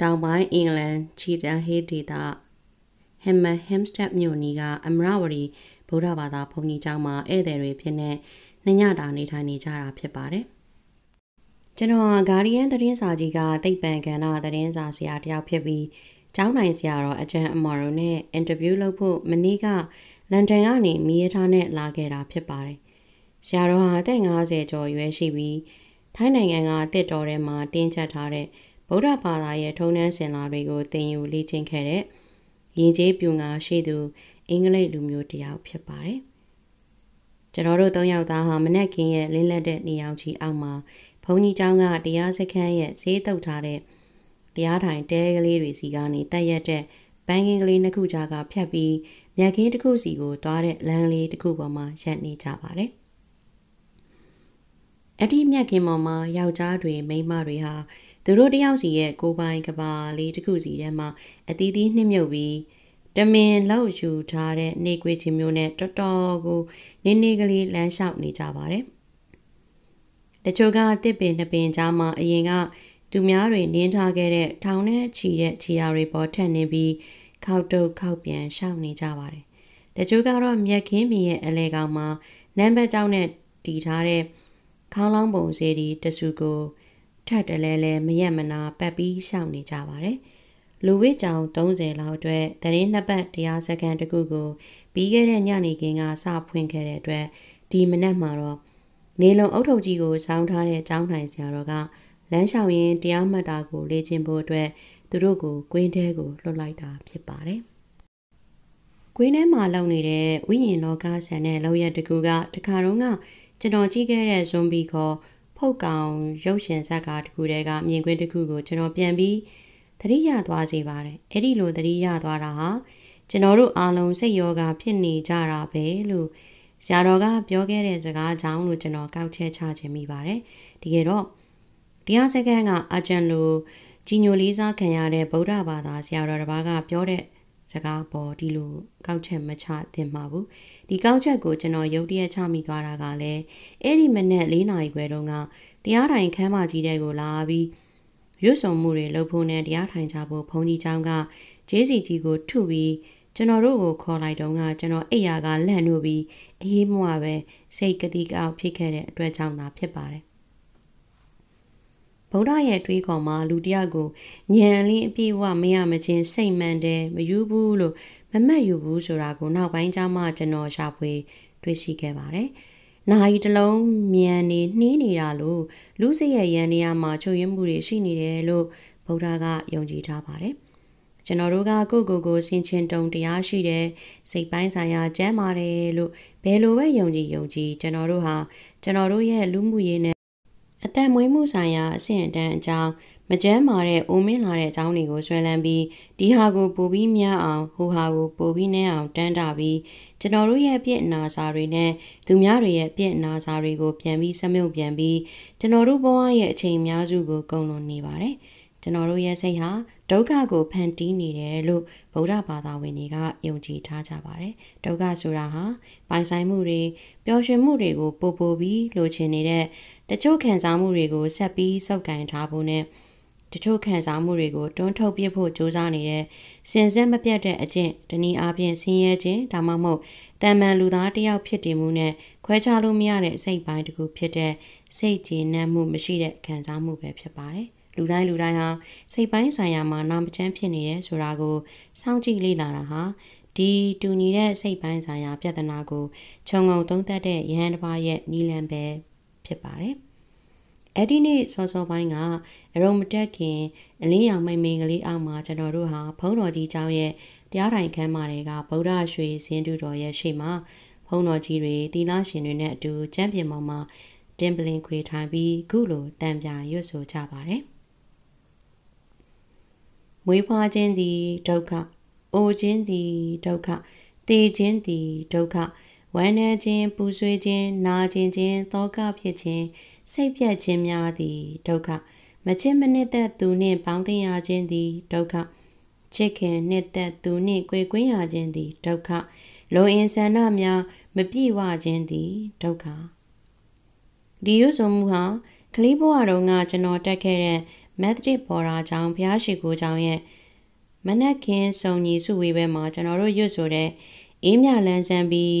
တောင်ပိုင်းအင်္ဂလန်ချီတန်ဟေးဒေတာဟမ်မဟမ်စတက်မြို့နီကအမရဝရီဗုဒ္ဓဘာသာဘုန်းကြီးကျောင်းမှာဧည့်သည်တွေဖြစ်နေနှညတာနေထိုင်နေကြတာဖြစ်ပါတယ်ကျွန်တော်ဟာဂါဒီယန်သတင်းစာကြီးကသိပ္ပံကဏ္ဍသတင်းစာဆရာတယောက်ဖြစ်ပြီး ကျောင်းနိုင်ဆရာတော်အကျန်းအမော်တို့နဲ့အင်တာဗျူးလုပ်ဖို့မနေ့ကလန်ဒန်ကနေမီးရထားနဲ့လာခဲ့တာဖြစ်ပါတယ်။ဆရာတော်ဟာအသက်50ကျော်ရွယ်ရှိပြီးထိုင်းနိုင်ငံကအသစ်တော်ထဲမှာတင်းကျပ်ထားတဲ့ဗုဒ္ဓဘာသာရဲ့ထုံးတမ်းစင်လာတွေကိုသင်ယူလေ့ကျင့်ခဲ့တဲ့ရင်ကျေးပြူငါရှိသူ အင်္ဂလိပ်လူမျိုးတယောက်ဖြစ်ပါတယ်။ကျွန်တော်တို့၃ယောက်သားဟာမနက်ကင်းရဲ့လင်းလက်တဲ့နေအောင်ကြီးအောက်မှာဘုန်းကြီးကျောင်းကတရားစခန်းရဲ့ဈေးတုပ်ထားတဲ့ တရားထိုင်တဲကလေးတွေစီကနေတက်ရက်တဲ့ဘန်းကင်းကလေးနှစ်ခုကြားကဖြတ်ပြီးမြက်ခင်းတစ်ခုစီကိုသွားတဲ့လမ်းလေးတစ်ခုပေါ်မှာရပ်နေကြပါတယ်။အတိမြက်ခင်းပေါ်မှာယောက်ျားတွေမိန်းမတွေဟာသူတို့တယောက်စီရဲ့ကိုပိုင်ကဘာလေးတစ်ခုစီထဲမှာအတီးတီးနှိမ့်မြုပ်ပြီးတမင်လောက်ယူထားတဲ့နေကွေးချင်းမျိုးနဲ့တော်တော်ကိုနေနေကလေးလမ်းလျှောက်နေကြပါတယ်။တချို့ကတစ်ပင်နှစ်ပင်ကြားမှာအရင်က သူများတွေနင်းထားခဲ့တဲ့ထောင်နဲ့ချီတဲ့ခြေရာတွေပေါ်ထက်နေပြီးခောက်တုတ်ခောက်ပြန်ရှောက်နေကြပါတယ်။တချို့ကတော့မြက်ခင်းမီရဲ့အလဲကောင်မှာနံပါတ်ကြောင်းနဲ့တီထားတဲ့ခေါင်းလောင်းပုံစေးဒီတဆူကိုထပ်တလဲလဲမရက်မနာပတ်ပြီးရှောက်နေကြပါတယ်။လူဝစ်ကြောင်30လောက်အတွက်တရင်နှစ်ပတ်တရားစကန်တခုကိုပြီးခဲ့တဲ့ညနေခင်းကစဖွင့်ခဲ့တဲ့အတွက်ဒီမနက်မှာတော့နေလုံအုတ်ထုပ်ကြီးကိုစောင်းထားတဲ့ကျောင်းထိုင်ဆရာတော်က လမ်းလျှောက်ရင်းတရားမှတ်တာကိုလေ့ကျင့်ဖို့အတွက်သူတို့ကိုကွင်းထဲကိုလွှတ်လိုက်တာဖြစ်ပါတယ်။ကွင်းထဲမှာလုံနေတဲ့ဝိညာဉ်လောကဆန်တဲ့လောက်ရတကူကတခါတော့ကကျွန်တော်ကြည့်ခဲ့တဲ့ဇွန်ဘီခေါ်ဖုတ်ကောင်ရုပ်ရှင်ဇာတ်ကားတခုတည်းကမြင်ကွင်းတစ်ခုကိုကျွန်တော်ပြန်ပြီးသတိရသွားစေပါတယ်။အဲ့ဒီလိုသတိရသွားတာဟာကျွန်တော်တို့အားလုံးစိတ်ယောဂဖြစ်နေကြတာပဲလို့ဆရာတော်ကပြောခဲ့တဲ့စကားကြောင့်လို့ကျွန်တော်ကောက်ချက်ချခြင်းမိပါတယ်။တကယ်တော့ တရားစခန်းကအဂျန်လိုကြီးညိုလေးစားခံရတဲ့ဗုဒ္ဓဘာသာဆရာတော်တစ်ပါးကပြောတဲ့စကားပေါ်ဒီလိုကောက်ချက်မချသင့်ပါဘူးဒီကောက်ချက်ကိုကျွန်တော်ရုတ်တရက်ချမိသွားတာကလည်းအဲ့ဒီမနေ့၄နာရီခွဲတုန်းကတရားထိုင်ခန်းမကြီးတဲ့ကိုလာပြီးရွတ်ဆုံမှုတွေလုပ်ဖို့နဲ့တရားထိုင်ကြဖို့ဘုန်းကြီးကျောင်းကဂျေးစီကြီးကိုထုပြီးကျွန်တော်တို့ကိုခေါ်လိုက်တော့ကကျွန်တော်အိယာကလန့်လို့ပြီးအေးမွားပဲစိတ်ကတိကောက်ဖြစ်ခဲ့တဲ့အတွက်ကြောင့်သာဖြစ်ပါတယ် ဗုဒ္ဓရဲ့တွေးခေါ်မှာလူတယောက်ကိုညံလင်းအပြည့်ဝမရမချင်းစိတ်မှန်တယ်မယူဘူးလို့မမတ်ယူဘူးဆိုတာကိုနောက်ပိုင်းကျမှကျွန်တော်ရှာဖွေတွေ့ရှိခဲ့ပါတယ်။နာရီတလုံးမြန်နေနှီးနေတာလို့လူစိရဲ့ရန်နေရာမှာချုပ်ရင်းမှုတွေရှိနေတယ်လို့ဗုဒ္ဓကယုံကြည်ထားပါတယ်။ကျွန်တော်တို့ကကိုကိုကိုဆင်ချင်းတုံတရားရှိတယ်စိတ်ပိုင်းဆိုင်ရာကျမ်းပါတယ်လို့ဘယ်လိုပဲယုံကြည်ယုံကြည်ကျွန်တော်တို့ဟာကျွန်တော်တို့ရဲ့လူမှုရေးနဲ့ အသက်မွေးမှုဆိုင်ရာအဆင့်အတန်းအကြောင်းမကျမ်းမာတဲ့အိုမင်းလာတဲ့အကြောင်းတွေကိုဆွဲလန်းပြီးဒီဟာကိုပိုပြီးများအောင်ဟိုဟာကိုပိုပြီးနည်းအောင်တန်းတာပြီးကျွန်တော်တို့ရဲ့ပြည့်အနာစာတွေနဲ့သူများတွေရဲ့ပြည့်အနာစာတွေကိုပြန်ပြီးစမြုပ်ပြန်ပြီးကျွန်တော်တို့ဘဝရဲ့အချိန်အများစုကိုကုန်လွန်နေပါတယ်ကျွန်တော်တို့ရဲ့စိတ်ဟာဒုက္ခကိုဖန်တီးနေတယ်လို့ဗုဒ္ဓဘာသာဝင်တွေကယုံကြည်ထားကြပါတယ်ဒုက္ခဆိုတာဟာပိုင်ဆိုင်မှုတွေပျော်ရွှင်မှုတွေကိုပို့ပို့ပြီးလိုချင်နေတဲ့ တချို့ခံစားမှုတွေကိုဆက်ပြီးစောက်ကင်ထားဖို့နဲ့တချို့ခံစားမှုတွေကိုတွန်းထုတ်ပြဖို့ကြိုးစားနေတဲ့စင်စစ်မပြတ်တဲ့အကျင့်တနည်းအားဖြင့်ဆင်းရဲခြင်းဒါမှမဟုတ်တန်မှန်လူသားတယောက်ဖြစ်တည်မှုနဲ့ခွဲခြားလို့မရတဲ့စိတ်ပိုင်းတစ်ခုဖြစ်တဲ့စိတ်ကျေနပ်မှုမရှိတဲ့ခံစားမှုပဲဖြစ်ပါတယ်။လူတိုင်းလူတိုင်းဟာစိတ်ပိုင်းဆိုင်ရာမှာနာမချမ်းဖြစ်နေတယ်ဆိုတာကိုစောင့်ကြည့်လေ့လာတာဟာဒီတူညီတဲ့စိတ်ပိုင်းဆိုင်ရာပြဿနာကိုခြုံငုံသုံးသပ်တဲ့ယဟန်တစ်ပါးရဲ့နီလန်ပဲ ဖြစ်ပါတယ်။အဲ့ဒီနေ့စောစောပိုင်းကအရုံမတက်ခင်အလင်းရောင်မိန်မိန်ကလေးအောက်မှာကျွန်တော်တို့ဟာဘုန်းတော်ကြီးကျောင်းရဲ့တရားထိုင်ခန်းမတွေကဗုဒ္ဓရွှေစင်းတူတော်ရဲ့ရှေ့မှာဘုန်းတော်ကြီးတွေသီလရှင်တွေနဲ့အတူကျမ်းပြင်ပေါ်မှာတင်ပလင်ခွေထိုင်ပြီးခုလိုတံပြာရွတ်ဆိုကြပါတယ်မွေးဖွားခြင်းသည်ဒုက္ခအိုခြင်းသည်ဒုက္ခတေခြင်းသည်ဒုက္ခ ဝမ်းနည်းခြင်းပူဆွေးခြင်းနာကျင်ခြင်းသောကဖြစ်ခြင်းစိတ်ပြတ်ခြင်းများသည်ဒုက္ခမချစ်မနစ်သက်သူနှင့်ပေါင်းသင်ရခြင်းသည်ဒုက္ခချစ်ခင်နှစ်သက်သူနှင့်ကြွေကွင်းရခြင်းသည်ဒုက္ခလုံအင်ဆန္ဒများမပြည့်ဝခြင်းသည်ဒုက္ခဒီရွဆိုမှုဟာကလေးဘဝတုန်းကကျွန်တော်တက်ခဲ့တဲ့ Methodist ဘော်ရာကျောင်းဘုရားရှိခိုးကျောင်းရဲ့မနက်ခင်းစုံညီစုဝေးပွဲမှာကျွန်တော်တို့ရွတ်ဆိုတဲ့အေးမြလန်းဆန်းပြီး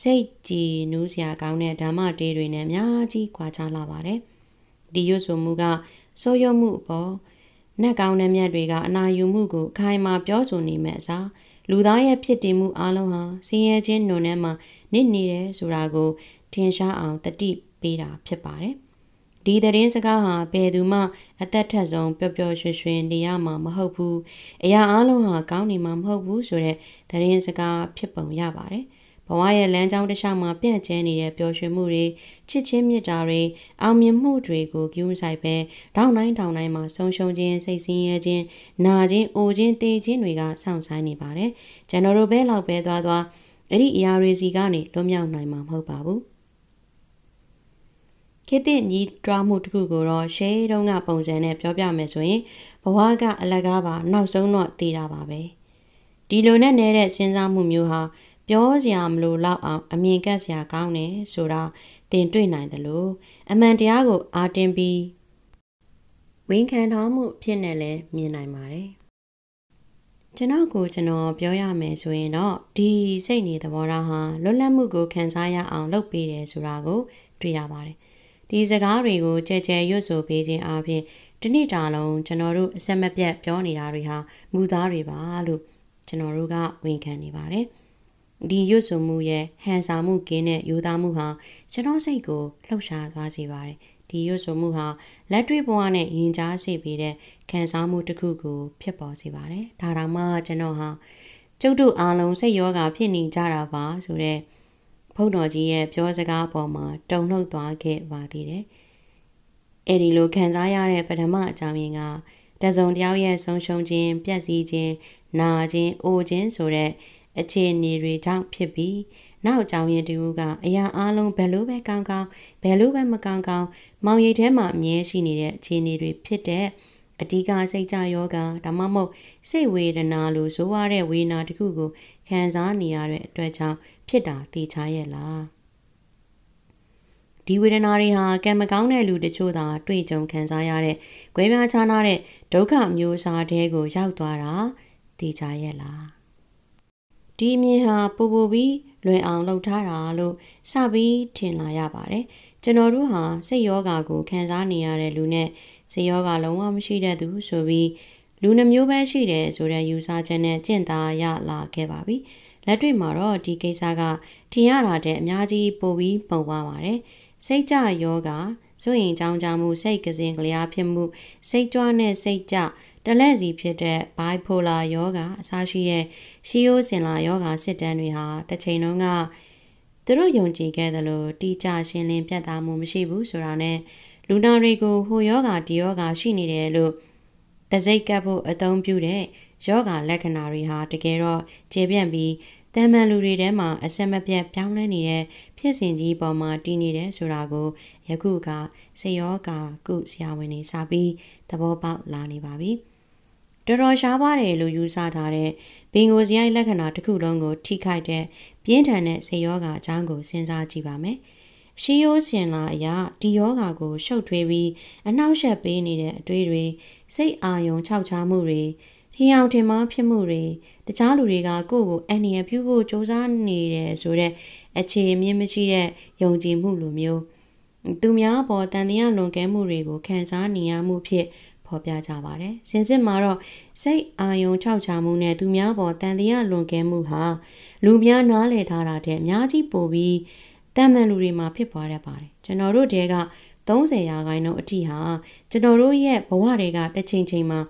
စိတ်ကြည်နူးစရာကောင်းတဲ့ဓမ္မတေးတွေနဲ့အများကြီးခွာခြားလာပါတယ်။ဒီရွတ်ဆိုမှုကဆိုးရွမှုအပေါ်နတ်ကောင်းတဲ့မြတ်တွေကအနာယူမှုကိုအခိုင်အမာပြောဆိုနေမဲ့အစားလူသားရဲ့ဖြစ်တည်မှုအလုံးဟာဆင်းရဲခြင်းနှုံထဲမှာနစ်နေတယ်ဆိုတာကိုထင်ရှားအောင်တတိပေးတာဖြစ်ပါတယ်။ဒီသတင်းစကားဟာဘယ်သူမှ အသက်ထက်ဆုံးပျော်ပျော်ရွှင်ရွှင်နေရမှာမဟုတ်ဘူး။အရာအလုံးဟာကောင်းနေမှာမဟုတ်ဘူးဆိုတဲ့သတင်းစကားဖြစ်ပုံရပါတယ်။ဘ ဝရဲ့လမ်းကြောင်းတစ်လျှောက်မှာပြန့်ကျဲနေတဲ့ပျော်ရွှင်မှုတွေချစ်ချင်းမြတ်တာတွေအောင်မြင်မှုတွေကိုကျူးဆိုင်ပဲတောင်းတိုင်းတောင်းတိုင်းမှာဆုံးရှုံးခြင်းစိတ်ဆင်းရဲခြင်းနာခြင်းအိုခြင်းတေခြင်းတွေကစောင့်ဆိုင်နေပါတယ်ကျွန်တော်တို့ဘဲလောက်ပဲသွားသွားအဲ့ဒီအရာတွေစီကနေလွတ်မြောက်နိုင်မှာမဟုတ်ပါဘူးခေတ္တညီတွားမှုတစ်ခုကိုတော့ရှေးတုန်းကပုံစံနဲ့ပြောပြမယ်ဆိုရင်ဘဝကအလကားပါနောက်ဆုံးတော့တည်တာပါပဲဒီလိုနဲ့နေတဲ့စဉ်းစားမှုမျိုးဟာ ပြောစရာမလိုလောက်အောင်အမြင်ကပ်စရာကောင်းတယ်ဆိုတာတင်တွေ့နိုင်တယ်လို့အမှန်တရားကိုအာတင်ပြီးဝန်ခံထားမှုဖြစ်နေလဲမြင်နိုင်ပါတယ်ကျွန်တော်ကိုကျွန်တော်ပြောရမယ်ဆိုရင်တော့ဒီစိတ်နေသဘောထားဟာလွတ်လပ်မှုကိုခံစားရအောင်လုပ်ပေးတယ်ဆိုတာကိုတွေ့ရပါတယ်ဒီစကားတွေကိုကြဲကြဲရွတ်ဆိုပေးခြင်းအပြင်ဒီနေ့တာလုံးကျွန်တော်တို့အဆက်မပြတ်ပြောနေတာတွေဟာမူသားတွေပါလို့ကျွန်တော်တို့ကဝန်ခံနေပါတယ်။ ဒီရွတ်ဆိုမှုရဲ့ဟန်ဆောင်မှုကင်းတဲ့ယူသားမှုဟာကျွန်တော်စိတ်ကိုလှုပ်ရှားသွားစေပါတယ်ဒီရွတ်ဆိုမှုဟာလက်တွေ့ဘဝနဲ့ယဉ်ကြားစေပြီးတဲ့ခံစားမှုတစ်ခုကိုဖြစ်ပေါ်စေပါတယ်ဒါတောင်မှကျွန်တော်ဟာကျုပ်တို့အားလုံးစိတ်ရောဂါဖြစ်နေကြတာပါဆိုတဲ့ဖုန်းတော်ကြီးရဲ့ပြောစကားပေါ်မှာတုံ့နှုတ်သွားခဲ့ပါသေးတယ်အဲ့ဒီလိုခံစားရတဲ့ပထမအကြောင်းရင်းကတစုံတယောက်ရဲ့ဆုံးရှုံးခြင်းပြက်စီးခြင်းနာခြင်းအိုခြင်းဆိုတဲ့ အခြေအနေတွေကြောင့်ဖြစ်ပြီးနောက်ကြောင်ရင်တူကအရာအလုံးဘယ်လိုပဲကောင်းကောင်းဘယ်လိုပဲမကောင်းကောင်းမောင်ရိပ်ထဲမှာအမြဲရှိနေတဲ့အခြေအနေတွေဖြစ်တဲ့အဓိကစိတ်ကြယောဂဒါမှမဟုတ်စိတ်ဝေဒနာလိုဆိုရတဲ့ဝေဒနာတစ်ခုကိုခံစားနေရတဲ့အတွက်ကြောင့်ဖြစ်တာသိချရဲ့လားဒီဝေဒနာတွေဟာကံမကောင်းတဲ့လူတချို့သာတွေ့ကြုံခံစားရတဲ့၊ကွဲပြားခြားနားတဲ့ဒုက္ခမျိုးစားတဲ့ကိုရောက်သွားတာသိချရဲ့လား ဒီအမြင်ဟာပူပူပြီးလွင်အောင်လှုပ်ထားတာလို့စပြီးထင်လာရပါတယ်။ကျွန်တော်တို့ဟာစိတ်ယောဂါကိုခံစားနေရတဲ့လူနဲ့စိတ်ယောဂါလုံးဝမရှိတဲ့သူဆိုပြီးလူနှမျိုးပဲရှိတယ်ဆိုတဲ့ယူဆချက်နဲ့ကျင့်သားရလာခဲ့ပါပြီ။လက်တွေ့မှာတော့ဒီကိစ္စကထင်ရတာတဲ့အများကြီးပိုပြီးပုံပါပါတယ်။စိတ်ကြယောဂါဆိုရင်ကြောင်းကြမှုစိတ်ကစင်ကလျားဖြစ်မှုစိတ်ကြွနဲ့စိတ်ကြ တလက်စီဖြစ်တဲ့ bipolar ယောဂအစားရှိတဲ့ရှီယိုစင်လာယောဂစစ်တမ်းတွေဟာတစ်ချိန်လုံးကသူတို့ယုံကြည်ခဲ့သလိုတိကျရှင်းလင်းပြတ်သားမှုမရှိဘူးဆိုတာနဲ့လူနာတွေကိုဟိုယောဂဒီယောဂရှိနေတယ်လို့တစိတ်ကပ်ဖို့အသုံးပြုတဲ့ယောဂလက္ခဏာတွေဟာတကယ်တော့ကျေပြန့်ပြီးတန်မှန်လူတွေထဲမှာအဆက်မပြတ်ပြောင်းလဲနေတဲ့ဖြစ်စဉ်ကြီးပေါ်မှာတည်နေတယ်ဆိုတာကိုယခုကစေယောဂကုဆရာဝန်တွေစပြီးသဘောပေါက်လာနေပါပြီ။ တော်တော်ရှားပါတယ်လို့ယူဆထားတဲ့ဘင်ကိုစရိုက်လက္ခဏာတစ်ခုလုံးကို ထိခိုက်တဲ့ပြင်းထန်တဲ့ဆေယောဂါအကြောင်းကိုစဉ်းစားကြည့်ပါမယ်။ရှီယိုးစင်လာအရာဒီယောဂါကိုရှုပ်ထွေးပြီးအနှောက်အယှက်ပေးနေတဲ့အတွေ့တွေစိတ်အာရုံခြောက်ခြားမှုတွေထင်အောင်ထင်မှားဖြစ်မှုတွေတခြားလူတွေကကိုယ့်ကိုအန်နီယပြုဖို့စူးစမ်းနေတယ်ဆိုတဲ့အခြေအမြင့်မရှိတဲ့ယုံကြည်မှုလိုမျိုးသူများပေါ်တန်တရားလွန်ကဲမှုတွေကိုခံစားနေရမှုဖြစ် ဖော်ပြကြပါတယ်။စင်စစ်မှာတော့စိတ်အာယုံခြောက်ချမှုနဲ့သူများပေါ်တန်တရားလွန်ကဲမှုဟာလူများနားလည်ထားတာတဲ့အများကြီးပိုပြီးတန်မှန်လူတွေမှာဖြစ်ပွားတတ်ပါတယ်။ကျွန်တော်တို့တဲက30ရာခိုင်နှုန်းအထိဟာကျွန်တော်တို့ရဲ့ဘဝတွေကတစ်ချိန်ချိန်မှာ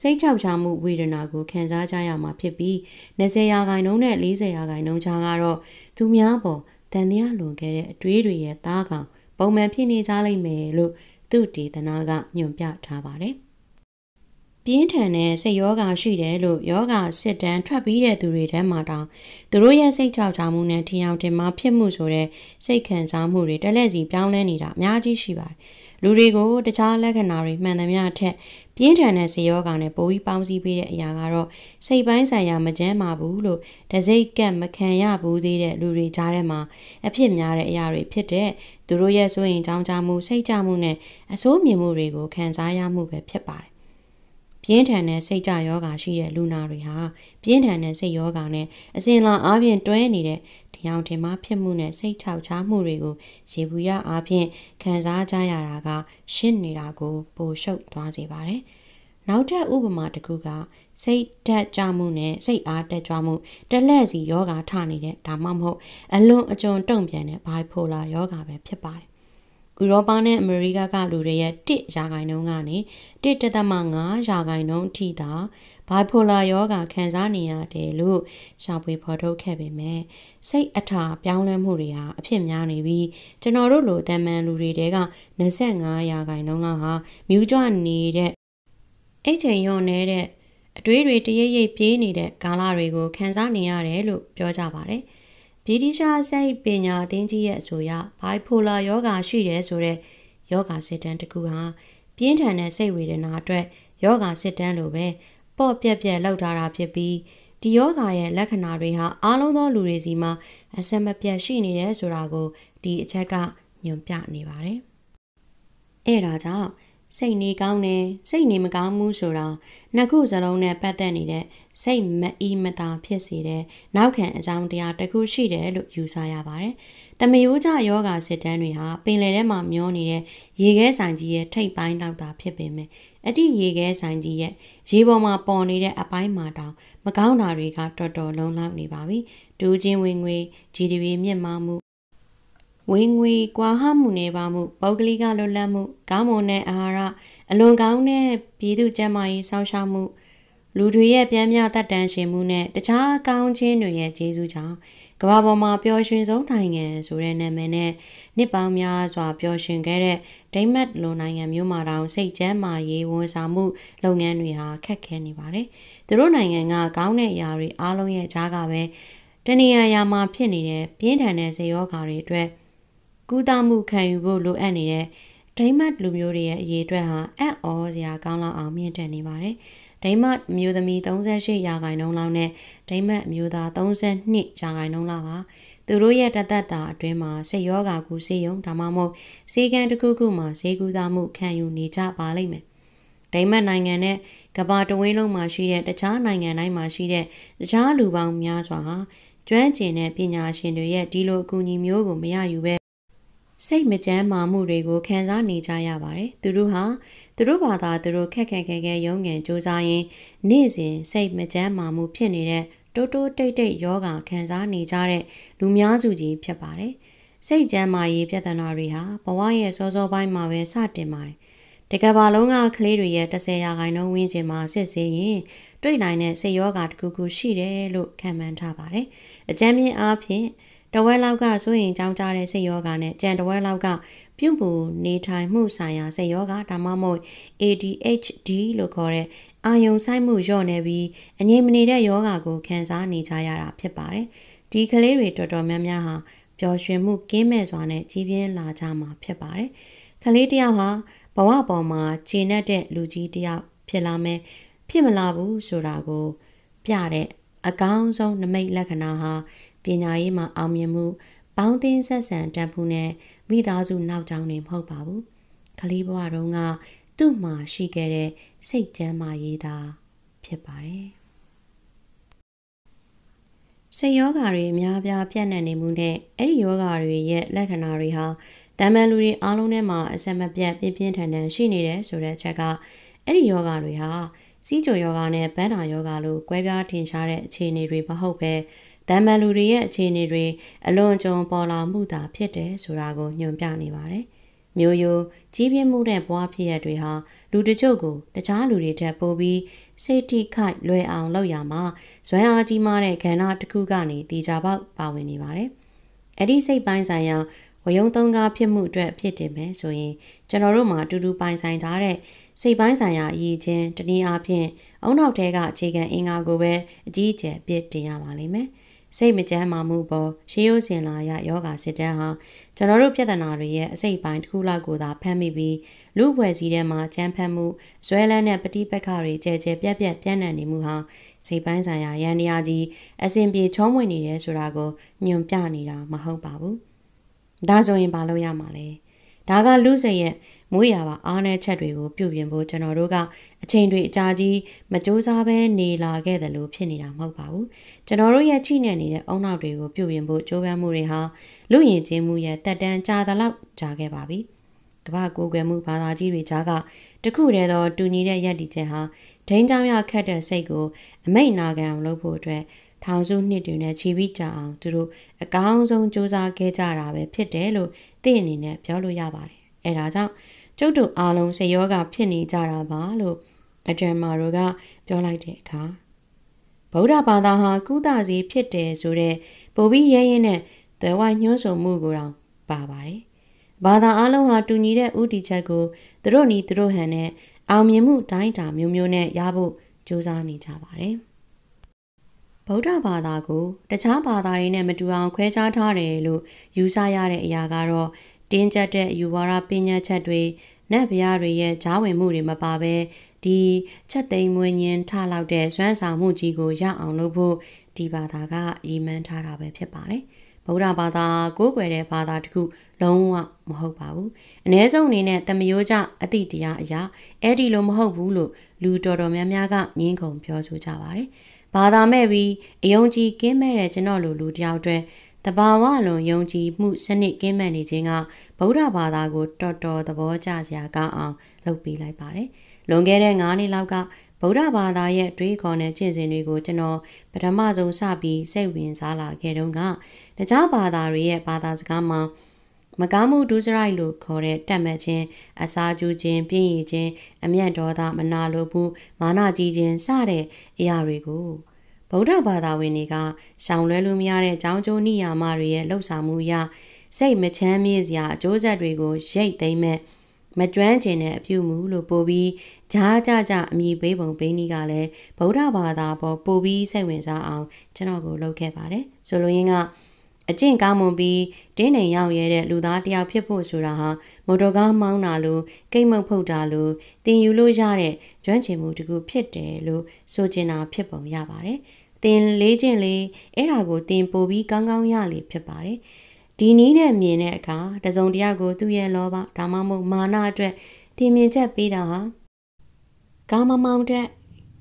စိတ်ချောက်ချမှုဝေဒနာကိုခံစားကြရမှာဖြစ်ပြီး20ရာခိုင်နှုန်းနဲ့40ရာခိုင်နှုန်းကြားကတော့သူများပေါ်တန်တရားလွန်ခဲ့တဲ့အတွေးတွေရဲ့သားကောင်ပုံမှန်ဖြစ်နေကြလိမ့်မယ်လို့ သူဒေသနာကညွှန်ပြထားပါတယ်။ပြင်းထန်တဲ့စိတ်ယောဂါရှိတယ်လို့ယောဂါစစ်တမ်းထွက်ပြီးတဲ့သူတွေထဲမှာတောင်သူတို့ရဲ့စိတ်ချောက်ချမှုနဲ့ထင်အောင်တင်မှဖြစ်မှုဆိုတဲ့စိတ်ခံစားမှုတွေတက်လက်စီပြောင်းလဲနေတာအများကြီးရှိပါတယ်။လူတွေကိုတခြားလက္ခဏာတွေမှန်သမျှအထက် ပြင်းထန်တဲ့စေယောဂါနဲ့ပိုပြီးပေါင်းစည်းပေးတဲ့အရာကတော့စိတ်ပိုင်းဆိုင်ရာမကျန်းမာဘူးလို့တစိတ်ကက်မခံရဘူးသေးတဲ့လူတွေကြားထဲမှာအဖြစ်များတဲ့အရာတွေဖြစ်တဲ့သူတို့ရဲ့စိုးရင်ကြောင်းကြမှုစိတ်ကြမှုနဲ့အဆိုးမြင်မှုတွေကိုခံစားရမှုပဲဖြစ်ပါတယ်။ပြင်းထန်တဲ့စိတ်ကြယောဂါရှိတဲ့လူနာတွေဟာပြင်းထန်တဲ့စိတ်ယောဂါနဲ့အစဉ်လာအားဖြင့်တွဲနေတဲ့ တရားထင်မှဖြစ်မှုနဲ့စိတ်ထောက်ချမှုတွေကိုရေဘူးရအားဖြင့်ခံစားကြရတာက ရှင်းနေတာကိုပိုရှုပ်သွားစေပါတယ်။နောက်ထပ်ဥပမာတစ်ခုကစိတ်ဓာတ်ကြမှုနဲ့စိတ်အားတက်ကြွမှုတလဲ့စီယောဂါထနေတဲ့ဒါမှမဟုတ်အလွန်အကျွံတုံ့ပြန်တဲ့ bipolar ယောဂါပဲဖြစ်ပါတယ်။ဥရောပနဲ့အမေရိကကလူတွေရဲ့1ရာခိုင်နှုန်းကနေ1.5ရာခိုင်နှုန်းထိသာ bipolar ယောဂါခံစားနေရတယ်လို့ရှာဖွေဖော်ထုတ်ခဲ့ပေမဲ့စိတ်အထာပြောင်းလဲမှုတွေဟာအဖြစ်များနေပြီးကျွန်တော်တို့လိုတမန်လူတွေတဲက25ရာခိုင်နှုန်းလောက်ဟာမြူးကြွနေတဲ့အိတ်ချိန်ရုံတဲ့အတွေးတွေတရိပ်ရိပ်ပြေးနေတဲ့ကာလတွေကိုခံစားနေရတယ်လို့ပြောကြပါတယ်။ဗြိတိရှားစိတ်ပညာအသင်းကြီးရဲ့အဆိုအရ bipolar ယောဂါရှိတယ်ဆိုတဲ့ယောဂါစစ်တမ်းတစ်ခုဟာပြင်းထန်တဲ့စိတ်ဝေဒနာအတွက်ယောဂါစစ်တမ်းလိုပဲ ပေါ့ပြက်ပြက်လောက်ထားတာဖြစ်ပြီးဒီယောဂါရဲ့လက္ခဏာတွေဟာအားလုံးသောလူတွေစီမှာအဆက်မပြတ်ရှိနေတယ်ဆိုတာကိုဒီအချက်ကညွန်ပြနေပါတယ်။အဲဒါကြောင့်စိတ်နေကောင်းတယ်စိတ်နေမကောင်းဘူးဆိုတာနှစ်ခုစလုံးနဲ့ပတ်သက်နေတဲ့စိတ်မအီမသာဖြစ်စေတဲ့နောက်ခံအကြောင်းတရားတစ်ခုရှိတယ်လို့ယူဆရပါတယ်။တမယိုးကြယောဂါစစ်တမ်းတွေဟာပင်လယ်ထဲမှာမျောနေတဲ့ရေခဲဆိုင်ကြီးရဲ့ထိပ်ပိုင်းလောက်သာဖြစ်ပေမဲ့အတိရေခဲဆိုင်ကြီးရဲ့ရေပေါ်မှာပေါ်နေတဲ့အပိုင်းမှာတောင်မကောင်းတာတွေကတော်တော်လုံးလောက်နေပါပြီ။ဒူးချင်းဝင်ငွေ GDP မြင့်မားမှုဝင်ငွေကွာဟမှုနေပါမှုပုဂ္ဂလိကလွတ်လပ်မှုကောင်းမွန်တဲ့အာဟာရအလွန်ကောင်းတဲ့ပြည်သူ့ကျန်းမာရေးစောင့်ရှောက်မှုလူတွေရဲ့ပြန်မြတ်တန်ရှင်မှုနဲ့တခြားကောင်းခြင်းတွေရဲ့ကျေးဇူးကြောင့် ကမ္ဘာပေါ်မှာပျော်ရွှင်ဆုံးနိုင်ငံဆိုတဲ့နာမည်နဲ့နှစ်ပေါင်းများစွာပျော်ရွှင်ခဲ့တဲ့ဒိမတ်လိုနိုင်ငံမျိုးမှာတောင်စိတ်ကျန်းမာရေးဝန်ဆောင်မှုလုပ်ငန်းတွေဟာခက်ခဲနေပါတယ်။သူတို့နိုင်ငံကကောင်းတဲ့အရာတွေအားလုံးရဲ့ကြားကပဲတဏှာရာမှာဖြစ်နေတဲ့ပြင်းထန်တဲ့ဇယောဂါတွေအတွက်ကုသမှုခံယူဖို့လိုအပ်နေတဲ့ဒိမတ်လူမျိုးတွေရဲ့အရေးအတွက်ဟာအံ့ဩစရာကောင်းလောက်အောင်မြင့်တက်နေပါတယ်။ ဒိမတ်မျိုးသမီး38ရာခိုင်နှုန်းလောက်နဲ့ဒိမတ်မျိုးသား32ရာခိုင်နှုန်းလောက်ဟာသူတို့ရဲ့တသက်တာအတွင်းမှာစိတ်ရောဂါကူစေယုံဒါမှမဟုတ်စေကံတစ်ခုခုမှာဈေးကူးသားမှုခံယူနေကြပါလိမ့်မယ်။ဒိမတ်နိုင်ငံနဲ့ကမ္ဘာတဝင်းလုံးမှာရှိတဲ့တခြားနိုင်ငံတိုင်းမှာရှိတဲ့တခြားလူပေါင်းများစွာဟာကျွမ်းကျင်တဲ့ပညာရှင်တွေရဲ့ဒီလိုအကူအညီမျိုးကိုမရယူပဲစိတ်မကြမ်းမာမှုတွေကိုခံစားနေကြရပါတယ်။သူတို့ဟာ သူတို့ဘာသာသူတို့ခက်ခက်ခဲခဲရုန်းကန်စူးစမ်းရင်းနေ့စဉ်စိတ်မကြမ်းမာမှုဖြစ်နေတဲ့တိုးတိုးတိတ်တိတ်ယောဂခံစားနေကြတဲ့လူများစုကြီးဖြစ်ပါတယ်။စိတ်ကြမ်းမာရေးပြဿနာတွေဟာဘဝရဲ့စောစောပိုင်းမှာပဲစတင်ပါတယ်။တကယ်ပါလုံးကကလေးတွေရဲ့30ရာခိုင်နှုန်းဝန်းကျင်မှာစစ်ဆေးရင်တွေ့နိုင်တဲ့စိတ်ယောဂတစ်ခုခုရှိတယ်လို့ခံမှန်းထားပါတယ်။အကြမ်းမြင့်အားဖြင့်တဝက်လောက်ကစိုးရင်ကြောင်းကြတဲ့စိတ်ယောဂနဲ့ကြံတဝက်လောက်က ပြုတ်ပူနေထိုင်မှုဆိုင်ရာစိတ်ယောဂဒါမှမဟုတ် ADHD လို့ခေါ်တဲ့အာယုံဆိုင်မှုလျော့နေပြီးအငြိမ်မနေတဲ့ယောဂကိုခံစားနေကြရတာဖြစ်ပါတယ်။ဒီကလေးတွေတော်တော်များများဟာပျော်ရွှင်မှုကင်းမဲ့စွာနဲ့ကြီးပြင်းလာကြမှာဖြစ်ပါတယ်။ကလေးတယောက်ဟာဘဝပေါ်မှာခြေနဲ့တဲ့လူကြီးတယောက်ဖြစ်လာမယ်ဖြစ်မလာဘူးဆိုတာကိုပြတဲ့အကောင်းဆုံးနမိတ်လက္ခဏာဟာပညာရေးမှာအောင်မြင်မှုပေါင်းသင်းဆက်ဆံတတ်မှုနဲ့ မိသားစုနောက်ကျောင်းနေမဟုတ်ပါဘူး။ကလေးဘဝတုန်းကသူ့မှာရှိခဲ့တဲ့စိတ်ကျမ်းမာရေးသာဖြစ်ပါတယ်။စိတ်ယောဂါတွေအများပြားပြန့်နှံ့နေမှုနဲ့အဲ့ဒီယောဂါတွေရဲ့လက္ခဏာတွေဟာတမန်လူတွေအားလုံးထဲမှာအဆက်မပြတ်ပြင်းပြင်းထန်ထန်ရှိနေတယ်ဆိုတဲ့အချက်ကအဲ့ဒီယောဂါတွေဟာစီးကြိုယောဂါနဲ့ဗန်းနာယောဂါလို့ကွဲပြားထင်ရှားတဲ့အခြေအနေတွေမဟုတ်ပဲ တမန်လူတွေရဲ့အခြေအနေတွေအလွန်ကြုံပေါ်လာမှုသာဖြစ်တယ်ဆိုတာကိုညွှန်ပြနေပါတယ်။မျိုးရိုးကြီးပြင်းမှုတဲ့ဘဝဖြစ်ရတွေဟာလူတချို့ကိုတခြားလူတွေထက်ပိုပြီးစိတ်ထိခိုက်လွယ်အောင်လုပ်ရမှာဇွမ်းအားကြီးမားတဲ့ခန္ဓာတစ်ခုကနေတီချပေါက်ပါဝင်နေပါတယ်။အဲ့ဒီစိတ်ပိုင်းဆိုင်ရာဝယုံသုံးကားဖြစ်မှုအတွက်ဖြစ်တင်မယ်ဆိုရင်ကျွန်တော်တို့မှာတူတူပိုင်ဆိုင်ထားတဲ့စိတ်ပိုင်းဆိုင်ရာအရေးချင်းတနည်းအားဖြင့်အုံနောက်တဲကအခြေခံအင်္ဂါကိုပဲအကြီးအကျယ်ပြစ်တင်ရပါလိမ့်မယ်။ စိတ်မကြမ်းမာမှုပေါ်ရှေးရိုးစင်လာရယောဂစစ်တမ်းဟာကျွန်တော်တို့ပြဿနာတွေရဲ့အစိတ်ပိုင်းတစ်ခုလောက်ကိုသာဖမ်းမိပြီးလူဖွဲ့စည်းထဲမှာကြမ်းဖက်မှုဇွဲလန်းတဲ့ပဋိပက္ခတွေကြဲကြဲပြက်ပြက်ပြန့်နှံ့နေမှုဟာစိတ်ပိုင်းဆိုင်ရာရန်တရားကြီးအစဉ်ပြေချုံးဝင်နေတယ်ဆိုတာကိုညွန်ပြနေတာမဟုတ်ပါဘူး။ဒါဆိုရင်ဘာလို့ရမှာလဲ။ဒါကလူစိတ်ရဲ့ မွေးရပါအားနည်းချက်တွေကိုပြုပြင်ဖို့ကျွန်တော်တို့ကအချိန်တွေအကြာကြီးမကြိုးစားဘဲနေလာခဲ့တယ်လို့ဖြစ်နေတာမဟုတ်ပါဘူးကျွန်တော်တို့ရဲ့ချိနေနေတဲ့အုံနောက်တွေကိုပြုပြင်ဖို့ကြိုးပမ်းမှုတွေဟာလူယဉ်ကျေးမှုရဲ့တက်တန်းကြာသလောက်ကြာခဲ့ပါပြီကမ္ဘာကိုယ်ွယ်မှုဘာသာကြီးတွေကြားကတခုတည်းသောတူညီတဲ့ရည်တည်ချက်ဟာဒိန်းချောင်းရခတ်တဲ့စိတ်ကိုအမိတ်နာခံအောင်လုပ်ဖို့အတွက်ထောင်စုနှစ်တွေနဲ့ခြီးပြီးကြအောင်သူတို့အကောင်းဆုံးစူးစမ်းခဲ့ကြတာပဲဖြစ်တယ်လို့သိအနေနဲ့ပြောလို့ရပါတယ်အဲဒါကြောင့် ကျုပ်တို့အားလုံးစိတ်ယောဂဖြစ်နေကြတာပါလို့အဂျန်မာတို့ကပြောလိုက်တဲ့အခါဗုဒ္ဓဘာသာဟာကုသစီဖြစ်တယ်ဆိုတဲ့ပိုပြီးရဲရဲနဲ့သွယ်ဝိုင်းညှိုးဆုံမှုကိုတောင်ပါပါတယ်။ဘာသာအလုံးဟာတူညီတဲ့ဥတီချက်ကိုသူတို့နီသူတို့ဟန်နဲ့အောင်မြင်မှုတိုင်းတာမျိုးမျိုးနဲ့ရဖို့ကြိုးစားနေကြပါတယ်။ဗုဒ္ဓဘာသာကိုတခြားဘာသာတွေနဲ့မတူအောင်ခွဲခြားထားတယ်လို့ယူဆရတဲ့အရာကတော့တင်းကျပ်တဲ့ယူဝါဒပညာချက်တွေ နတ်ဗျာတွေရဲ့ဂျားဝင်မှုတွေမပါဘဲဒီချက်သိမ်းမွေးညင်းထလောက်တဲ့စွမ်းဆောင်မှုကြီးကိုရအောင်လုပ်ဖို့ဒီဘာသာကရည်မှန်းထားတာပဲဖြစ်ပါတယ်။ဗုဒ္ဓဘာသာကိုးကွယ်တဲ့ဘာသာတစ်ခုလုံးဝမဟုတ်ပါဘူး။အ ਨੇ ဆုံးအနေနဲ့တမယိုးကြအတိတရားအရာအဲ့ဒီလိုမဟုတ်ဘူးလို့လူတော်တော်များများကငင်းခုန်ပြောဆိုကြပါတယ်။ဘာသာမဲ့ပြီးအယုံကြည်ကင်းမဲ့တဲ့ကျွန်တော်လိုလူတယောက်အတွက် တဘာဝလွန်ယုံကြည်မှုစနစ်ကင်းမဲ့နေခြင်းကဗုဒ္ဓဘာသာကို တော်တော်သဘောကျစရာကောင်းအောင်လုပ်ပေးလိုက်ပါတယ်။လွန်ခဲ့တဲ့9နှစ်လောက်ကဗုဒ္ဓဘာသာရဲ့တွေးခေါ်တဲ့ကျင့်စဉ်တွေကိုကျွန်တော်ပထမဆုံးစပြီးစိတ်ဝင်စားလာခဲ့တုန်းကတခြားဘာသာတွေရဲ့ဘာသာစကားမှာမကောင်းမှုဒုစရိုက်လို့ခေါ်တဲ့တက်မှတ်ခြင်းအစာကျူခြင်းပြင်းရည်ခြင်းအမျက်ဒေါသမနာလိုမှုမာနကြီးခြင်းစတဲ့အရာတွေကို ဗုဒ္ဓဘာသာဝင်တွေကရှောင်လွဲလို့မရတဲ့ကြောင်းကျိုးနိယာမတွေရဲ့လှုပ်ဆောင်မှုအရစိတ်မချမ်းမြေ့စရာအကျိုးဆက်တွေကိုရိတ်သိမ်းမဲ့မကျွမ်းကျင်တဲ့အပြုမှုလို့ပို့ပြီးဂျားကြကြအမိပေးပုံပေးနည်းကလည်းဗုဒ္ဓဘာသာပေါ်ပို့ပြီးစိတ်ဝင်စားအောင်ကျွန်တော်ကိုလုပ်ခဲ့ပါတယ်ဆိုလိုရင်းကအကျင့်ကောင်းမွန်ပြီးတင်းနေရောက်ရဲတဲ့လူသားတယောက်ဖြစ်ဖို့ဆိုတာဟာမော်တော်ကားမောင်းတာလို့ကိတ်မုတ်ဖုတ်တာလို့တင်ယူလို့ရတဲ့ကျွမ်းကျင်မှုတစ်ခုဖြစ်တယ်လို့ဆိုချင်တာဖြစ်ပုံရပါတယ်။ တင်လေးချင်းလေးအဲ့ဒါကိုတင်ပို့ပြီးကောင်းကောင်းရလေဖြစ်ပါတယ်။ဒီနည်းနဲ့မြင်တဲ့အခါတစုံတယောက်ကိုသူ့ရဲ့လောဘဒါမှမဟုတ်မာနအတွက်တင်မြင်ချက်ပေးတာဟာကာမမောင်တဲ့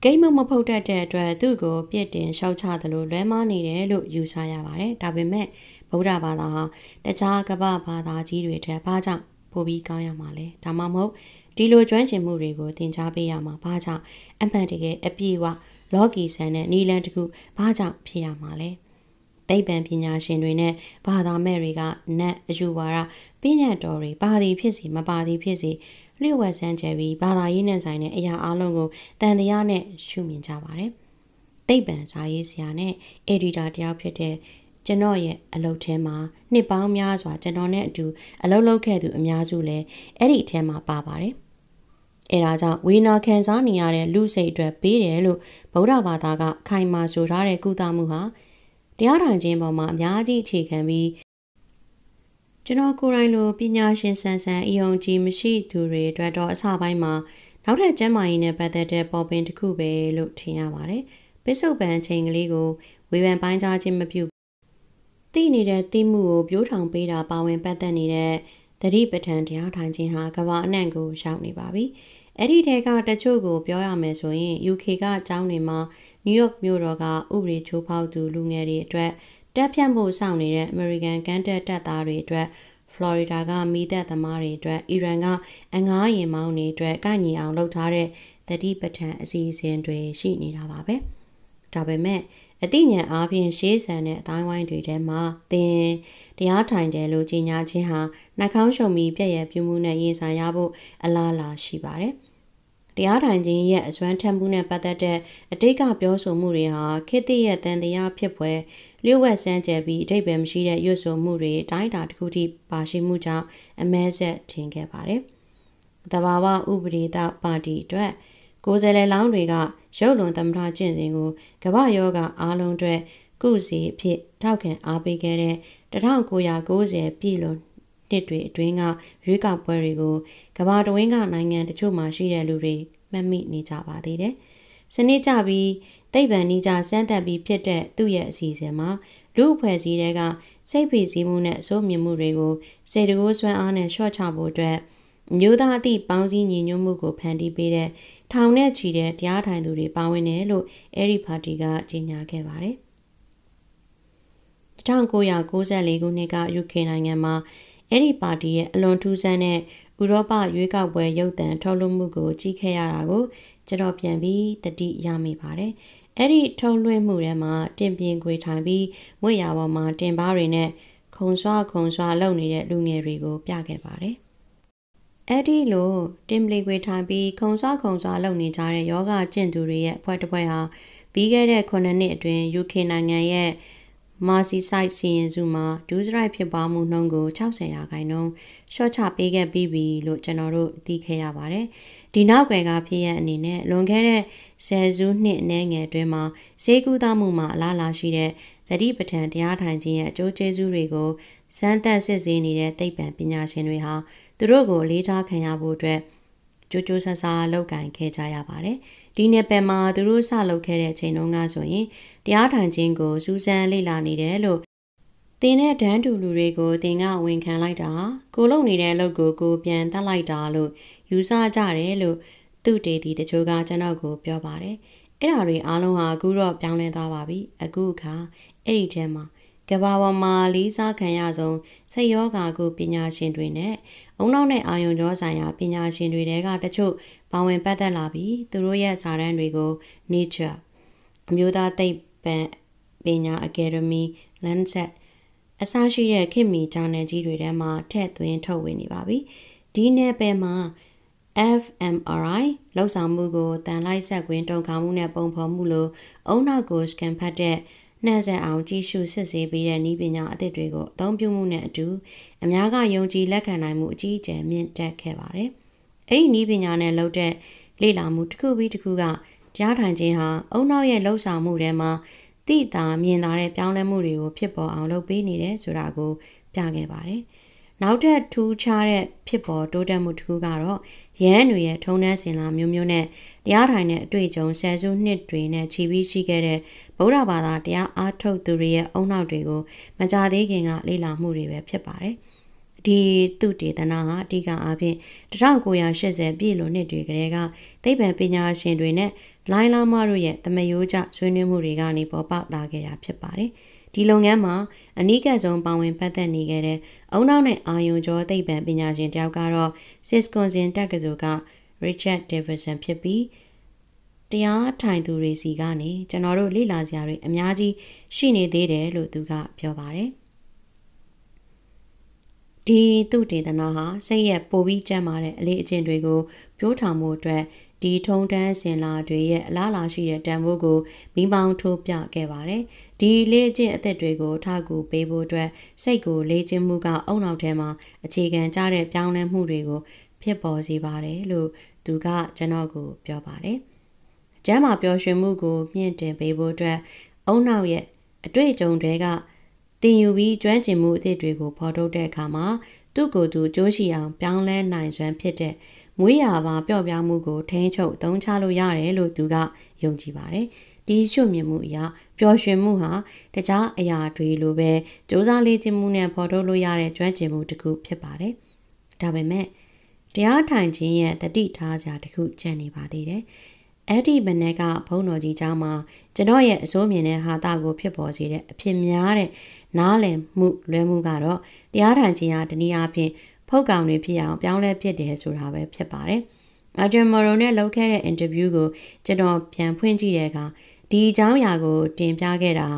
ဂိမ်းမမဖုတ်တတ်တဲ့အတွက်သူ့ကိုပြစ်တင်ရှောက်ချသလိုလွဲမားနေတယ်လို့ယူဆရပါတယ်။ဒါပေမဲ့ဗုဒ္ဓဘာသာဟာတခြားကမ္ဘာဘာသာကြီးတွေထက်ဘာကြောင့်ပိုပြီးကောင်းရမှာလဲ။ဒါမှမဟုတ်ဒီလိုကျွမ်းကျင်မှုတွေကိုသင်ကြားပေးရမှာဘာကြောင့်အမှန်တကယ်အပြည့်အဝ လော်ကီဆန်တဲ့နီလန်တခုဘာကြောင့်ဖြစ်ရမှာလဲ။သိပ္ပံပညာရှင်တွေနဲ့ဘာသာမဲ့တွေကနတ်အယူဝါဒပညာတော်တွေပါသည်ဖြစ်စီမပါသည်ဖြစ်စီလျှို့ဝှက်ဆန်းကျဲပြီးဘာသာရေးနဲ့ဆိုင်တဲ့အရာအလုံးကိုတန်တရားနဲ့ရှုမြင်ကြပါတယ်။သိပ္ပံစာရေးဆရာနဲ့အက်ဒီတာတယောက်ဖြစ်တဲ့ကျွန်တော်ရဲ့အလုပ်ထဲမှာနှစ်ပေါင်းများစွာကျွန်တော်နဲ့အတူအလုပ်လုပ်ခဲ့သူအများစုလည်းအဲ့ဒီအထဲမှာပါပါတယ်။ အဲဒါကြောင့်ဝေနာခံစားနေရတဲ့လူစိတ်အတွက်ပေးတယ်လို့ဗုဒ္ဓဘာသာကခိုင်မာဆိုထားတဲ့ကုသမှုဟာတရားထိုင်ခြင်းပေါ်မှာအများကြီးအခြေခံပြီးကျွန်တော်ကိုယ်တိုင်လိုပညာရှင်ဆန်ဆန်အယုံကြည်မရှိသူတွေအတွက်တော့အစပိုင်းမှာနောက်ထပ်ကျမ်းမာရေးနဲ့ပတ်သက်တဲ့ပေါ်ပင်တစ်ခုပဲလို့ထင်ရပါတယ်။ပိစုပ်ပန်ချိန်ကလေးကိုဝေဖန်ပိုင်းခြားခြင်းမပြုသိနေတဲ့သိမှုကိုပြိုးထောင်ပေးတာပါဝင်ပတ်သက်နေတဲ့သတိပဋ္ဌာန်တရားထိုင်ခြင်းဟာကမ္ဘာအနှံ့ကိုရောက်နေပါပြီ။ အဲ့ဒီထဲကတချို့ကိုပြောရမယ်ဆိုရင် UK ကအကြောင်းတွေမှာနယူးယောက်မြို့တော်ကဥပဒေချိုးဖောက်သူလူငယ်တွေအတွက်တက်ဖြန့်ဖို့စောင့်နေတဲ့အမေရိကန်ကန်တက်တပ်သားတွေအတွက်ဖလော်ရီဒါကမိသက်သမားတွေအတွက်အီရန်ကအငားရင်မောင်းတွေအတွက်ကညီအောင်လုပ်ထားတဲ့တတိပဋ္ဌာန်အစီအစဉ်တွေရှိနေတာပါပဲ။ဒါပေမဲ့ အသိဉာဏ်အားဖြင့်ရှေးဆန်တဲ့အတိုင်းဝိုင်းတွေထဲမှာသင်တရားထိုင်တယ်လို့ကြီးညာခြင်းဟာနှာခေါင်းရှုံပြီးပြည့်ရပြုမှုနဲ့ရင်ဆိုင်ရဖို့အလားအလာရှိပါတယ်။တရားထိုင်ခြင်းရဲ့အစွမ်းထက်မှုနဲ့ပတ်သက်တဲ့အတိတ်ကပြောဆိုမှုတွေဟာခေတ်သစ်ရဲ့တန်တရားဖြစ်ပွဲလျှို့ဝှက်စမ်းကြဲပြီးအတိတ်ပဲမရှိတဲ့ရွတ်ဆိုမှုတွေတိုင်းတာတစ်ခုထိပါရှိမှုကြောင့်အမဲဆက်ထင်ခဲ့ပါတယ်။တဘာဝဥပဒေသပါတီအတွက် ကိုယ်စားလှယ်လောင်းတွေကရုပ်လွန်သမ္မတကျင့်စဉ်ကိုကမ္ဘာယောဂအားလုံးအတွက်ကုစီအဖြစ်ထောက်ခံအားပေးခဲ့တဲ့1990ပြည်လွန်နှစ်တွေအတွင်းကရွေးကောက်ပွဲတွေကိုကမ္ဘာတဝင်းကနိုင်ငံတချို့မှာရှိတဲ့လူတွေမှတ်မိနေကြပါသေးတယ်။စနစ်ကြပြီးသိပ္ပံနည်းကြစမ်းသပ်ပြီးဖြစ်တဲ့သူ့ရဲ့အစီအစဉ်မှာလူအဖွဲ့အစည်းတွေကစိတ်ဖိစီးမှုနဲ့အစိုးမြင်မှုတွေကိုစေတကိုးစွမ်းအားနဲ့ရှော့ချဖို့အတွက်မျိုးသားအသည့်ပေါင်းစည်းညီညွတ်မှုကိုဖန်တီးပေးတဲ့ ထောင်နဲ့ချီတဲ့တရားထိုင်သူတွေပါဝင်တယ်လို့အဲဒီပါတီကကြေညာခဲ့ပါတယ်။1994ခုနှစ်က UK နိုင်ငံမှာအဲဒီပါတီရဲ့အလွန်ထူးဆန်းတဲ့ဥရောပရွေးကောက်ပွဲရုပ်သံထုတ်လွှင့်မှုကိုကြီးခဲ့ရတာကိုကျွန်တော်ပြန်ပြီးတတိရမိပါတယ်။အဲ့ဒီထုတ်လွှင့်မှုထဲမှာတင်ပြင်းခွေထိုင်ပြီးမွေရပေါ်မှာတင်ပါးတွေနဲ့ခုံဆွားခုံဆွားလုပ်နေတဲ့လူငယ်တွေကိုပြခဲ့ပါတယ်။ အဲ့ဒီလိုတင်ပလီခွေထိုင်ပြီးခုံဆွားခုံဆွားလုပ်နေကြတဲ့ယောဂကျင့်သူတွေရဲ့အဖွဲ့တစ်ဖွဲ့ဟာပြီးခဲ့တဲ့9နှစ်အတွင်း UK နိုင်ငံရဲ့မာစီဆိုက်စီရင်စုမှာဒူးစရိုက်ဖြစ်ပွားမှုနှုန်းကို60ရာခိုင်နှုန်းရှော့ချပေးခဲ့ပြီးပြီလို့ကျွန်တော်တို့သိခဲ့ရပါတယ်။ဒီနောက်ွယ်ကဖြစ်ရအနေနဲ့လွန်ခဲ့တဲ့ဆယ်စုနှစ်အနည်းငယ်အတွင်းမှာဈေးကူးသားမှုမှာအလားအလာရှိတဲ့သတိပဋ္ဌာန်တရားထိုင်ခြင်းရဲ့အကျိုးကျေးဇူးတွေကိုစမ်းသပ်စစ်ဆေးနေတဲ့သိပ္ပံပညာရှင်တွေဟာ သူတို့ကိုလေးစားခံရဖို့အတွက်ကြိုးကြိုးဆဆလောက်ကင်ခဲ့ကြရပါတယ်။ဒီနယ်ပယ်မှာသူတို့စလုပ်ခဲ့တဲ့အချိန်တုန်းကဆိုရင်တရားထိုင်ခြင်းကိုစူးစမ်းလေ့လာနေတယ်လို့တင်တဲ့ဒန်းတူလူတွေကိုတင်ကဝန်ခံလိုက်တာကိုလုံနေတဲ့အလုပ်ကိုကိုပြန်တတ်လိုက်တာလို့ယူဆကြတယ်လို့သူ့တေတီတချို့ကကျွန်တော်ကိုပြောပါတယ်အဲ့ဒါတွေအားလုံးဟာအခုတော့ပြောင်းလဲသွားပါပြီအခုအခါအဲ့ဒီထဲမှာကဘာပေါ်မှာလေးစားခံရဆုံးစိတ်ယောဂါကိုပညာရှင်တွေနဲ့အုံ နောက်နဲ့အာယုံကြောဆိုင်ရာပညာရှင်တွေတဲကတချို့ပါဝင်ပတ်သက်လာပြီးသူတို့ရဲ့စာတမ်းတွေကို Nature အမျိုးသားသိပ္ပံပညာအကယ်ဒမီ Lancet အစရှိတဲ့ခင်မီဂျာနယ်ကြီးတွေထဲမှာထည့်သွင်းထုတ်ဝေနေပါပြီဒီနယ်ပယ်မှာ fMRI လောက်ဆောင်မှုကိုတန်လိုက်ဆက်ကွင်းတုံခါမှုနဲ့ပုံဖော်မှုလိုအုံနောက်ကိုစကန်ဖတ်တဲ့ နှံ့ဆက်အောင်ကြည့်ရှုစစ်ဆေးပေးတဲ့နည်းပညာအသစ်တွေကိုအသုံးပြုမှုနဲ့အတူအများကယုံကြည်လက်ခံနိုင်မှုအကြီးအကျယ်မြင့်တက်ခဲ့ပါတယ်။အဲ့ဒီနီးပညာနဲ့လုပ်တဲ့လေ့လာမှုတစ်ခုပြီးတစ်ခုကကြားထိုင်ခြင်းဟာအုံနောက်ရဲ့လှုပ်ဆောင်မှုထဲမှာတိတာမြင်သာတဲ့ပြောင်းလဲမှုတွေကိုဖြစ်ပေါ်အောင်လုပ်ပေးနေတယ်ဆိုတာကိုပြခဲ့ပါတယ်။နောက်ထပ်ထူးခြားတဲ့ဖြစ်ပေါ်တိုးတက်မှုတစ်ခုကတော့ရဟန်းတွေရဲ့ထုံနှန်းစင်လာမျိုးမျိုးနဲ့တရားထိုင်တဲ့အတွေ့အကြုံဆယ်စုနှစ်တွေနဲ့ချီပြီးရှိခဲ့တဲ့ ဗုဒ္ဓဘာသာတရားအားထုတ်သူတွေရဲ့အုံနောက်တွေကိုမကြသေးခင်ကလေ့လာမှုတွေပဲဖြစ်ပါတယ်။ဒီသူတေသနာဟာအဓိကအားဖြင့်1980ပြည့်လိုနှစ်တွေကလေးကသိပ္ပံပညာရှင်တွေနဲ့လိုင်းလာမတို့ရဲ့သမယိုးကျဆွေးနွေးမှုတွေကနေပေါ်ပေါက်လာခဲ့တာဖြစ်ပါတယ်။ဒီလုပ်ငန်းမှာအနီးကပ်ဆုံးပါဝင်ပတ်သက်နေခဲ့တဲ့အုံနောက်နဲ့အာယုံကျော်သိပ္ပံပညာရှင်တယောက်ကတော့ Wisconsin တက္ကသိုလ်က Richard Davidson ဖြစ်ပြီး တရားထိုင်သူတွေစီကနေကျွန်တော်တို့လေ့လာစရာတွေအများကြီးရှိနေသေးတယ်လို့သူကပြောပါတယ်ဒီသူတေသနာဟာစိတ်ရဲ့ပိုပြီးကျန်းမာတဲ့အလေးအကျင့်တွေကိုပြိုးထောင်မှုအတွက်ဒီထုံတန်းစင်လာတွေရဲ့အလားလာရှိတဲ့တန်ဖိုးကိုမိမောင်းထိုးပြခဲ့ပါတယ်။ဒီလေ့ကျင့်အသက်တွေကိုထကူပေးဖို့အတွက်စိတ်ကိုလေ့ကျင့်မှုကအုံနောက်ထဲမှာအခြေခံကြတဲ့ပြောင်းလဲမှုတွေကိုဖြစ်ပေါ်စေပါတယ်လို့သူကကျွန်တော်ကိုပြောပါတယ်။ ကျမ်းမာပျော်ရွှင်မှုကိုမြင့်တင်ပေးဖို့အတွက်အုံနောက်ရဲ့အတွေ့အကြုံတွေကတင်ယူပြီးကျွမ်းကျင်မှုအသစ်တွေကိုဖော်ထုတ်တဲ့အခါမှာသူ့ကိုယ်သူကြိုးရှိအောင်ပြောင်းလဲနိုင်စွမ်းဖြစ်တဲ့မွေးရာပါပျော့ပြောင်းမှုကိုထိန်းချုပ်သုံးချလို့ရတယ်လို့သူကယုံကြည်ပါတယ်။ဒီရှုမြင်မှုအရာပျော်ရွှင်မှုဟာတခြားအရာတွေလိုပဲစူးစမ်းလေ့ကျင့်မှုနဲ့ဖော်ထုတ်လို့ရတဲ့ကျွမ်းကျင်မှုတစ်ခုဖြစ်ပါတယ်။ဒါပေမဲ့တရားထိုင်ခြင်းရဲ့တတိထားစရာတစ်ခုကျန်နေပါသေးတယ်။ အဲ့ဒီမနေ့ကဘုန်းတော်ကြီးเจ้าမှာကျွန်တော်ရဲ့အစိုးမြင်တဲ့ဟာတာကိုဖြစ်ပေါ်စေတဲ့အဖြစ်များတဲ့နားလည်မှုလွဲမှုကတော့တရားထိုင်ခြင်းဟာတနည်းအားဖြင့်ဖုတ်ကောင်တွေဖြစ်အောင်ပြောင်းလဲဖြစ်တယ်ဆိုတာပဲဖြစ်ပါတယ်။အာဂျင်မော်ရိုနဲ့လုပ်ခဲ့တဲ့အင်တာဗျူးကိုကျွန်တော်ပြန်ဖွင့်ကြည့်တဲ့အခါဒီအကြောင်းအရာကိုတင်ပြခဲ့တာ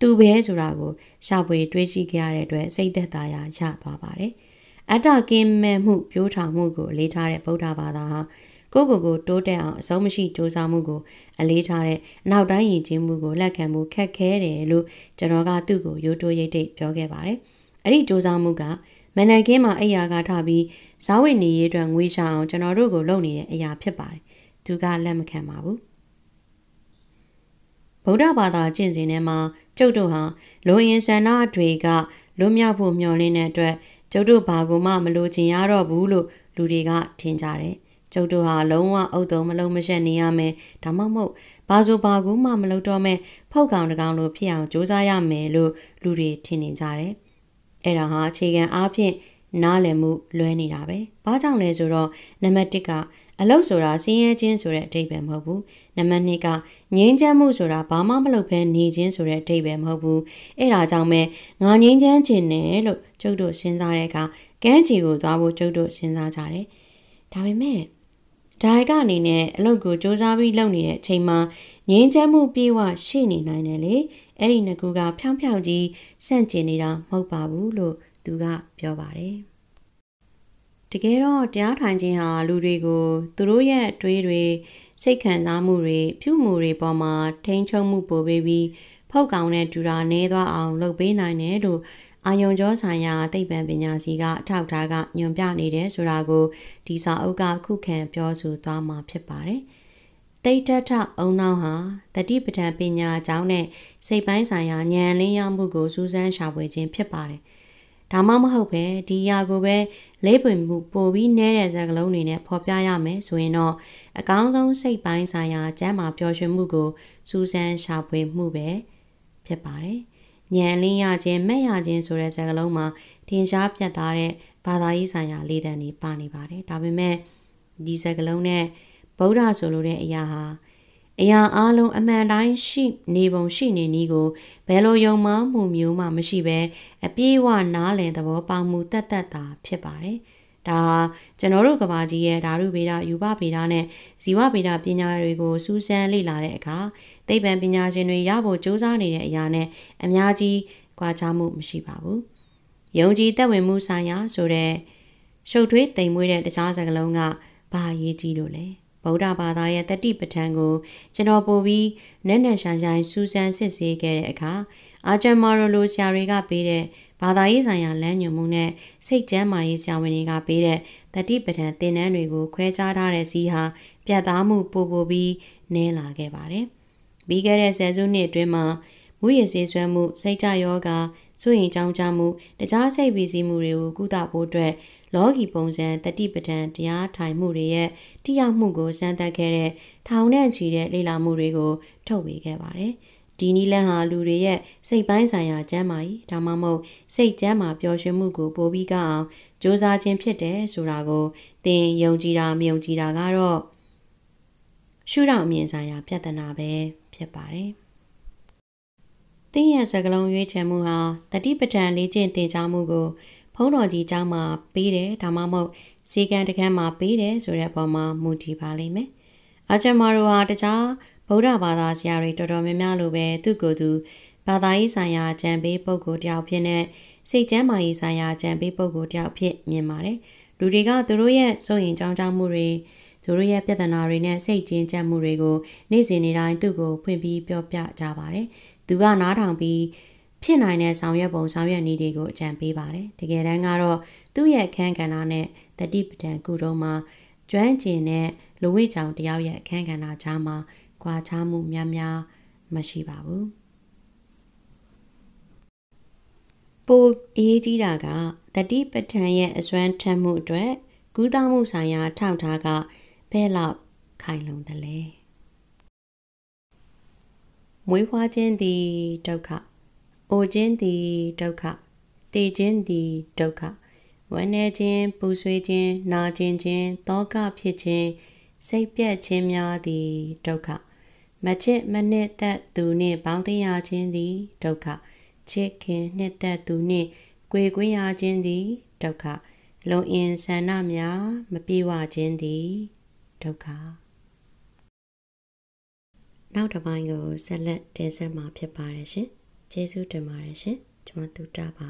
သူပဲဆိုတာကိုရှာဖွေတွေးကြည့်ခဲ့ရတဲ့အတွက်စိတ်သက်သာရာရသွားပါတယ်။အတ္တကင်းမဲ့မှုပြိုးထောင်မှုကိုလေးထားတဲ့ဗုဒ္ဓဘာသာဟာ ကိုယ့်ကိုယ်ကိုတိုးတက်အောင်အဆုံးမရှိစူးစမ်းမှုကိုအလေးထားတဲ့အနောက်တိုင်းယဉ်ကျေးမှုကိုလက်ခံမှုခက်ခဲတယ်လို့ကျွန်တော်ကသူ့ကိုရိုးတိုးရိတ်တိတ်ပြောခဲ့ပါတယ်။အဲ့ဒီစူးစမ်းမှုကမန်နန်ကင်းမှာအိယာကထပြီးဇာဝိနေရေးအတွက်ငွေချအောင်ကျွန်တော်တို့ကိုလုပ်နေတဲ့အရာဖြစ်ပါတယ်။သူကလက်မခံပါဘူး။ဗုဒ္ဓဘာသာကျင့်စဉ်ထဲမှာကျုပ်တို့ဟာလိုအင်ဆန္ဒတွေကလွတ်မြောက်ဖို့မျှော်လင့်တဲ့အတွက်ကျုပ်တို့ဘာကိုမှမလိုချင်ရတော့ဘူးလို့လူတွေကထင်ကြတယ်။ ကျုပ်တို့ဟာလုံးဝအုပ်တုံမလုံးမရှက်နေရမယ်။ဒါမှမဟုတ်ဘာဆိုဘာကူမှမလုပ်တော့မဲ့ဖောက်ကောင်တကောင်လိုဖြစ်အောင်စူးစမ်းရမယ်လို့လူတွေထင်နေကြတယ်။အဲ့ဒါဟာအခြေခံအားဖြင့်နားလည်မှုလွဲနေတာပဲ။ဘာကြောင့်လဲဆိုတော့နံပါတ်1ကအလုတ်ဆိုတာစင်းရဲခြင်းဆိုတဲ့အဓိပ္ပာယ်မဟုတ်ဘူး။နံပါတ်2ကငြင်းချမ်းမှုဆိုတာဘာမှမလုပ်ဘဲနေခြင်းဆိုတဲ့အဓိပ္ပာယ်မဟုတ်ဘူး။အဲ့ဒါကြောင့်ပဲငါငြင်းချမ်းခြင်းနဲ့လို့ကျုပ်တို့စဉ်းစားတဲ့အခါကန်းချီကိုသွားဖို့ကျုပ်တို့စဉ်းစားကြတယ်။ဒါပေမဲ့ ဒိုင်ကအနေနဲ့အလုပ်ကိုစူးစမ်းပြီးလုပ်နေတဲ့အချိန်မှာငြင်းချမ်းမှုပြေဝရှိနေနိုင်တယ်လေ။အဲ့ဒီငကူကဖြောင်းဖြောင်းကြီးဆန့်ကျင်နေတာမဟုတ်ပါဘူးလို့သူကပြောပါတယ်တကယ်တော့တရားထိုင်ခြင်းဟာလူတွေကိုသူတို့ရဲ့အတွေးတွေစိတ်ခံစားမှုတွေပြုမှုတွေပေါ်မှာထိန်းချုပ်မှုပိုပေးပြီးဖောက်ကောင်တဲ့ဒူရာနေသွားအောင်လုပ်ပေးနိုင်တယ်လို့ အာယုံကျော်ဆိုင်ရာသိပ္ပံပညာစီကအထောက်ထားကညွန်ပြနေတယ်ဆိုတာကိုဒီစာအုပ်ကခုခံပြောဆိုသွားမှာဖြစ်ပါတယ်။တိတ်ထထအုံနောက်ဟာတတိပဋ္ဌာန်ပညာအကြောင်းနဲ့စိတ်ပိုင်းဆိုင်ရာဉာဏ်လင်းရောက်မှုကိုစူးစမ်းရှာဖွေခြင်းဖြစ်ပါတယ်။ဒါမှမဟုတ်ပဲဒီຢာကိုပဲလေးပွင့်မှုပိုပြီးနဲတဲ့ဇာကလုံးတွေနဲ့ဖော်ပြရမယ်ဆိုရင်တော့အကောင်းဆုံးစိတ်ပိုင်းဆိုင်ရာကျမ်းမာပျော်ရွှင်မှုကိုစူးစမ်းရှာဖွေမှုပဲဖြစ်ပါတယ်။ ဉာဏ်လင်းရခြင်းမဲ့ရခြင်းဆိုတဲ့ဇာကလုံးမှာထင်ရှားပြတ်သားတဲ့ဘာသာရေးဆိုင်ရာလေးတန်းတွေပါနေပါတယ်။ဒါပေမဲ့ဒီဇာကလုံးနဲ့ဗုဒ္ဓဆိုလိုတဲ့အရာဟာအရာအလုံးအမှန်တိုင်းရှိနေပုံရှိနေနည်းကိုဘယ်လိုယုံမှမှုမျိုးမှမရှိဘဲအပြည့်အဝနားလည်သဘောပေါက်မှုတတ်တတ်တာဖြစ်ပါတယ်။ဒါကျွန်တော်တို့ကဘာကြီးရဲ့ဓာတုဗေဒယူပဗေဒနဲ့ဇီဝဗေဒပညာတွေကိုစူးစမ်းလေ့လာတဲ့အခါ သိပ္ပံပညာရှင်တွေရဖို့ကြိုးစားနေတဲ့အရာနဲ့အများကြီးကွာခြားမှုမရှိပါဘူး။ယုံကြည်သက်ဝင်မှုဆိုင်ရာဆိုတဲ့ရှုပ်ထွေးတိမ်မွေးတဲ့တခြားစကားလုံးကဘာရေးကြီးလို့လဲ။ဗုဒ္ဓဘာသာရဲ့တတိပဋ္ဌာန်ကိုကျွန်တော်ပို့ပြီးနက်နက်ရှိုင်းရှိုင်းစူးစမ်းစစ်ဆေးခဲ့တဲ့အခါအာဂျန်မာရိုလိုဆရာတွေကပေးတဲ့ဘာသာရေးဆိုင်ရာလမ်းညွှန်မှုနဲ့စိတ်ကျန်းမာရေးဆရာဝန်တွေကပေးတဲ့တတိပဒံသင်တန်းတွေကိုခွဲခြားထားတဲ့စီးဟာပြတ်သားမှုပိုပိုပြီးနည်းလာခဲ့ပါတယ်။ ပြီးခဲ့တဲ့ဆယ်စုနှစ်အတွင်းမှာမူရည်စေးဆွဲမှုစိတ်ကြယောဂစွရင်ကြောင်းကြမှုတခြားစိတ်ပီစီမှုတွေကိုကုသဖို့အတွက်လောကီပုံစံတတိပဒံတရားထိုင်မှုတွေရဲ့တိရောက်မှုကိုစမ်းသပ်ခဲ့တဲ့ထောင်နဲ့ချီတဲ့လေ့လာမှုတွေကိုထုတ်ဝေခဲ့ပါတယ်။ဒီနီလန်ဟာလူတွေရဲ့စိတ်ပိုင်းဆိုင်ရာကျန်းမာရေးဒါမှမဟုတ်စိတ်ကျန်းမာပျော်ရွှင်မှုကိုပိုပြီးကအောင်စ조사ခြင်းဖြစ်တယ်ဆိုတာကိုသင်ယုံကြည်တာမယုံကြည်တာကတော့ ရှုထောင့်အမြင်ဆိုင်ရာပြဿနာပဲဖြစ်ပါတယ်။သင်ရဲ့စကလုံးရွေးချယ်မှုဟာတတိပဋ္ဌာန်လေးကျင့်သင်ကြားမှုကိုဖုံးတော်ကြီးเจ้าမှာပေးတယ်ဒါမှမဟုတ်စီကံတကန်းမှာပေးတယ်ဆိုတဲ့အပေါ်မှာမူတည်ပါလိမ့်မယ်။အချမတို့ဟာတခြားဗုဒ္ဓဘာသာဆရာတွေတော်တော်များများလိုပဲသူ့ကိုယ်သူဘာသာရေးဆိုင်ရာအကြံပေးပုဂ္ဂိုလ်တယောက်ဖြစ်နေစိတ်ကျန်းမာရေးဆိုင်ရာအကြံပေးပုဂ္ဂိုလ်တယောက်ဖြစ်မြင်ပါတယ်။လူတွေကသူတို့ရဲ့စိုးရင်ကြောင်းကြောင်းမှုတွေ သူတို့ရဲ့ပြဿနာတွေနဲ့စိတ်ကျဉ်ကျပ်မှုတွေကိုနေ့စဉ်နေ့တိုင်းသူ့ကိုဖွင့်ပြီးပြောပြကြပါတယ်။သူကနားထောင်ပြီးဖြစ်နိုင်တဲ့ဆောင်ရွက်ပုံဆောင်ရွက်နည်းတွေကိုအကြံပေးပါတယ်။တကယ်တမ်းကတော့သူ့ရဲ့အခန်းကဏ္ဍနဲ့တတိပဒံကုတုံးမှာကျွမ်းကျင်တဲ့လူဝိချောင်တယောက်ရဲ့အခန်းကဏ္ဍကြားမှာကွာခြားမှုများများမရှိပါဘူး။ပိုအရေးကြီးတာကတတိပဋ္ဌာန်ရဲ့အစွမ်းထက်မှုအတွက်ကုသမှုဆိုင်ရာထောက်ထားက ဘယ်လောက်ခိုင်လုံသလဲမွေးဖွားခြင်းသည်ဒုက္ခအိုခြင်းသည်ဒုက္ခတေခြင်းသည်ဒုက္ခဝမ်းနည်းခြင်းပူဆွေးခြင်းနာကျင်ခြင်းတောကဖြစ်ခြင်းစိတ်ပြက်ခြင်းများသည်ဒုက္ခမချစ်မနှစ်သက်သူနှင့်ပေါင်းသင်းရခြင်းသည်ဒုက္ခချစ်ခင်နှစ်သက်သူနှင့်ကြွေကွင်းရခြင်းသည်ဒုက္ခလုံအင်ဆန္ဒများမပြေဝခြင်းသည် ဒုက္ခနောက်တစ်ပိုင်းကိုဆက်လက်တင်ဆက်မှာဖြစ်ပါတယ်ရှင်ကျေးဇူးတင်ပါတယ်ရှင်ကျွန်မတူတာပါ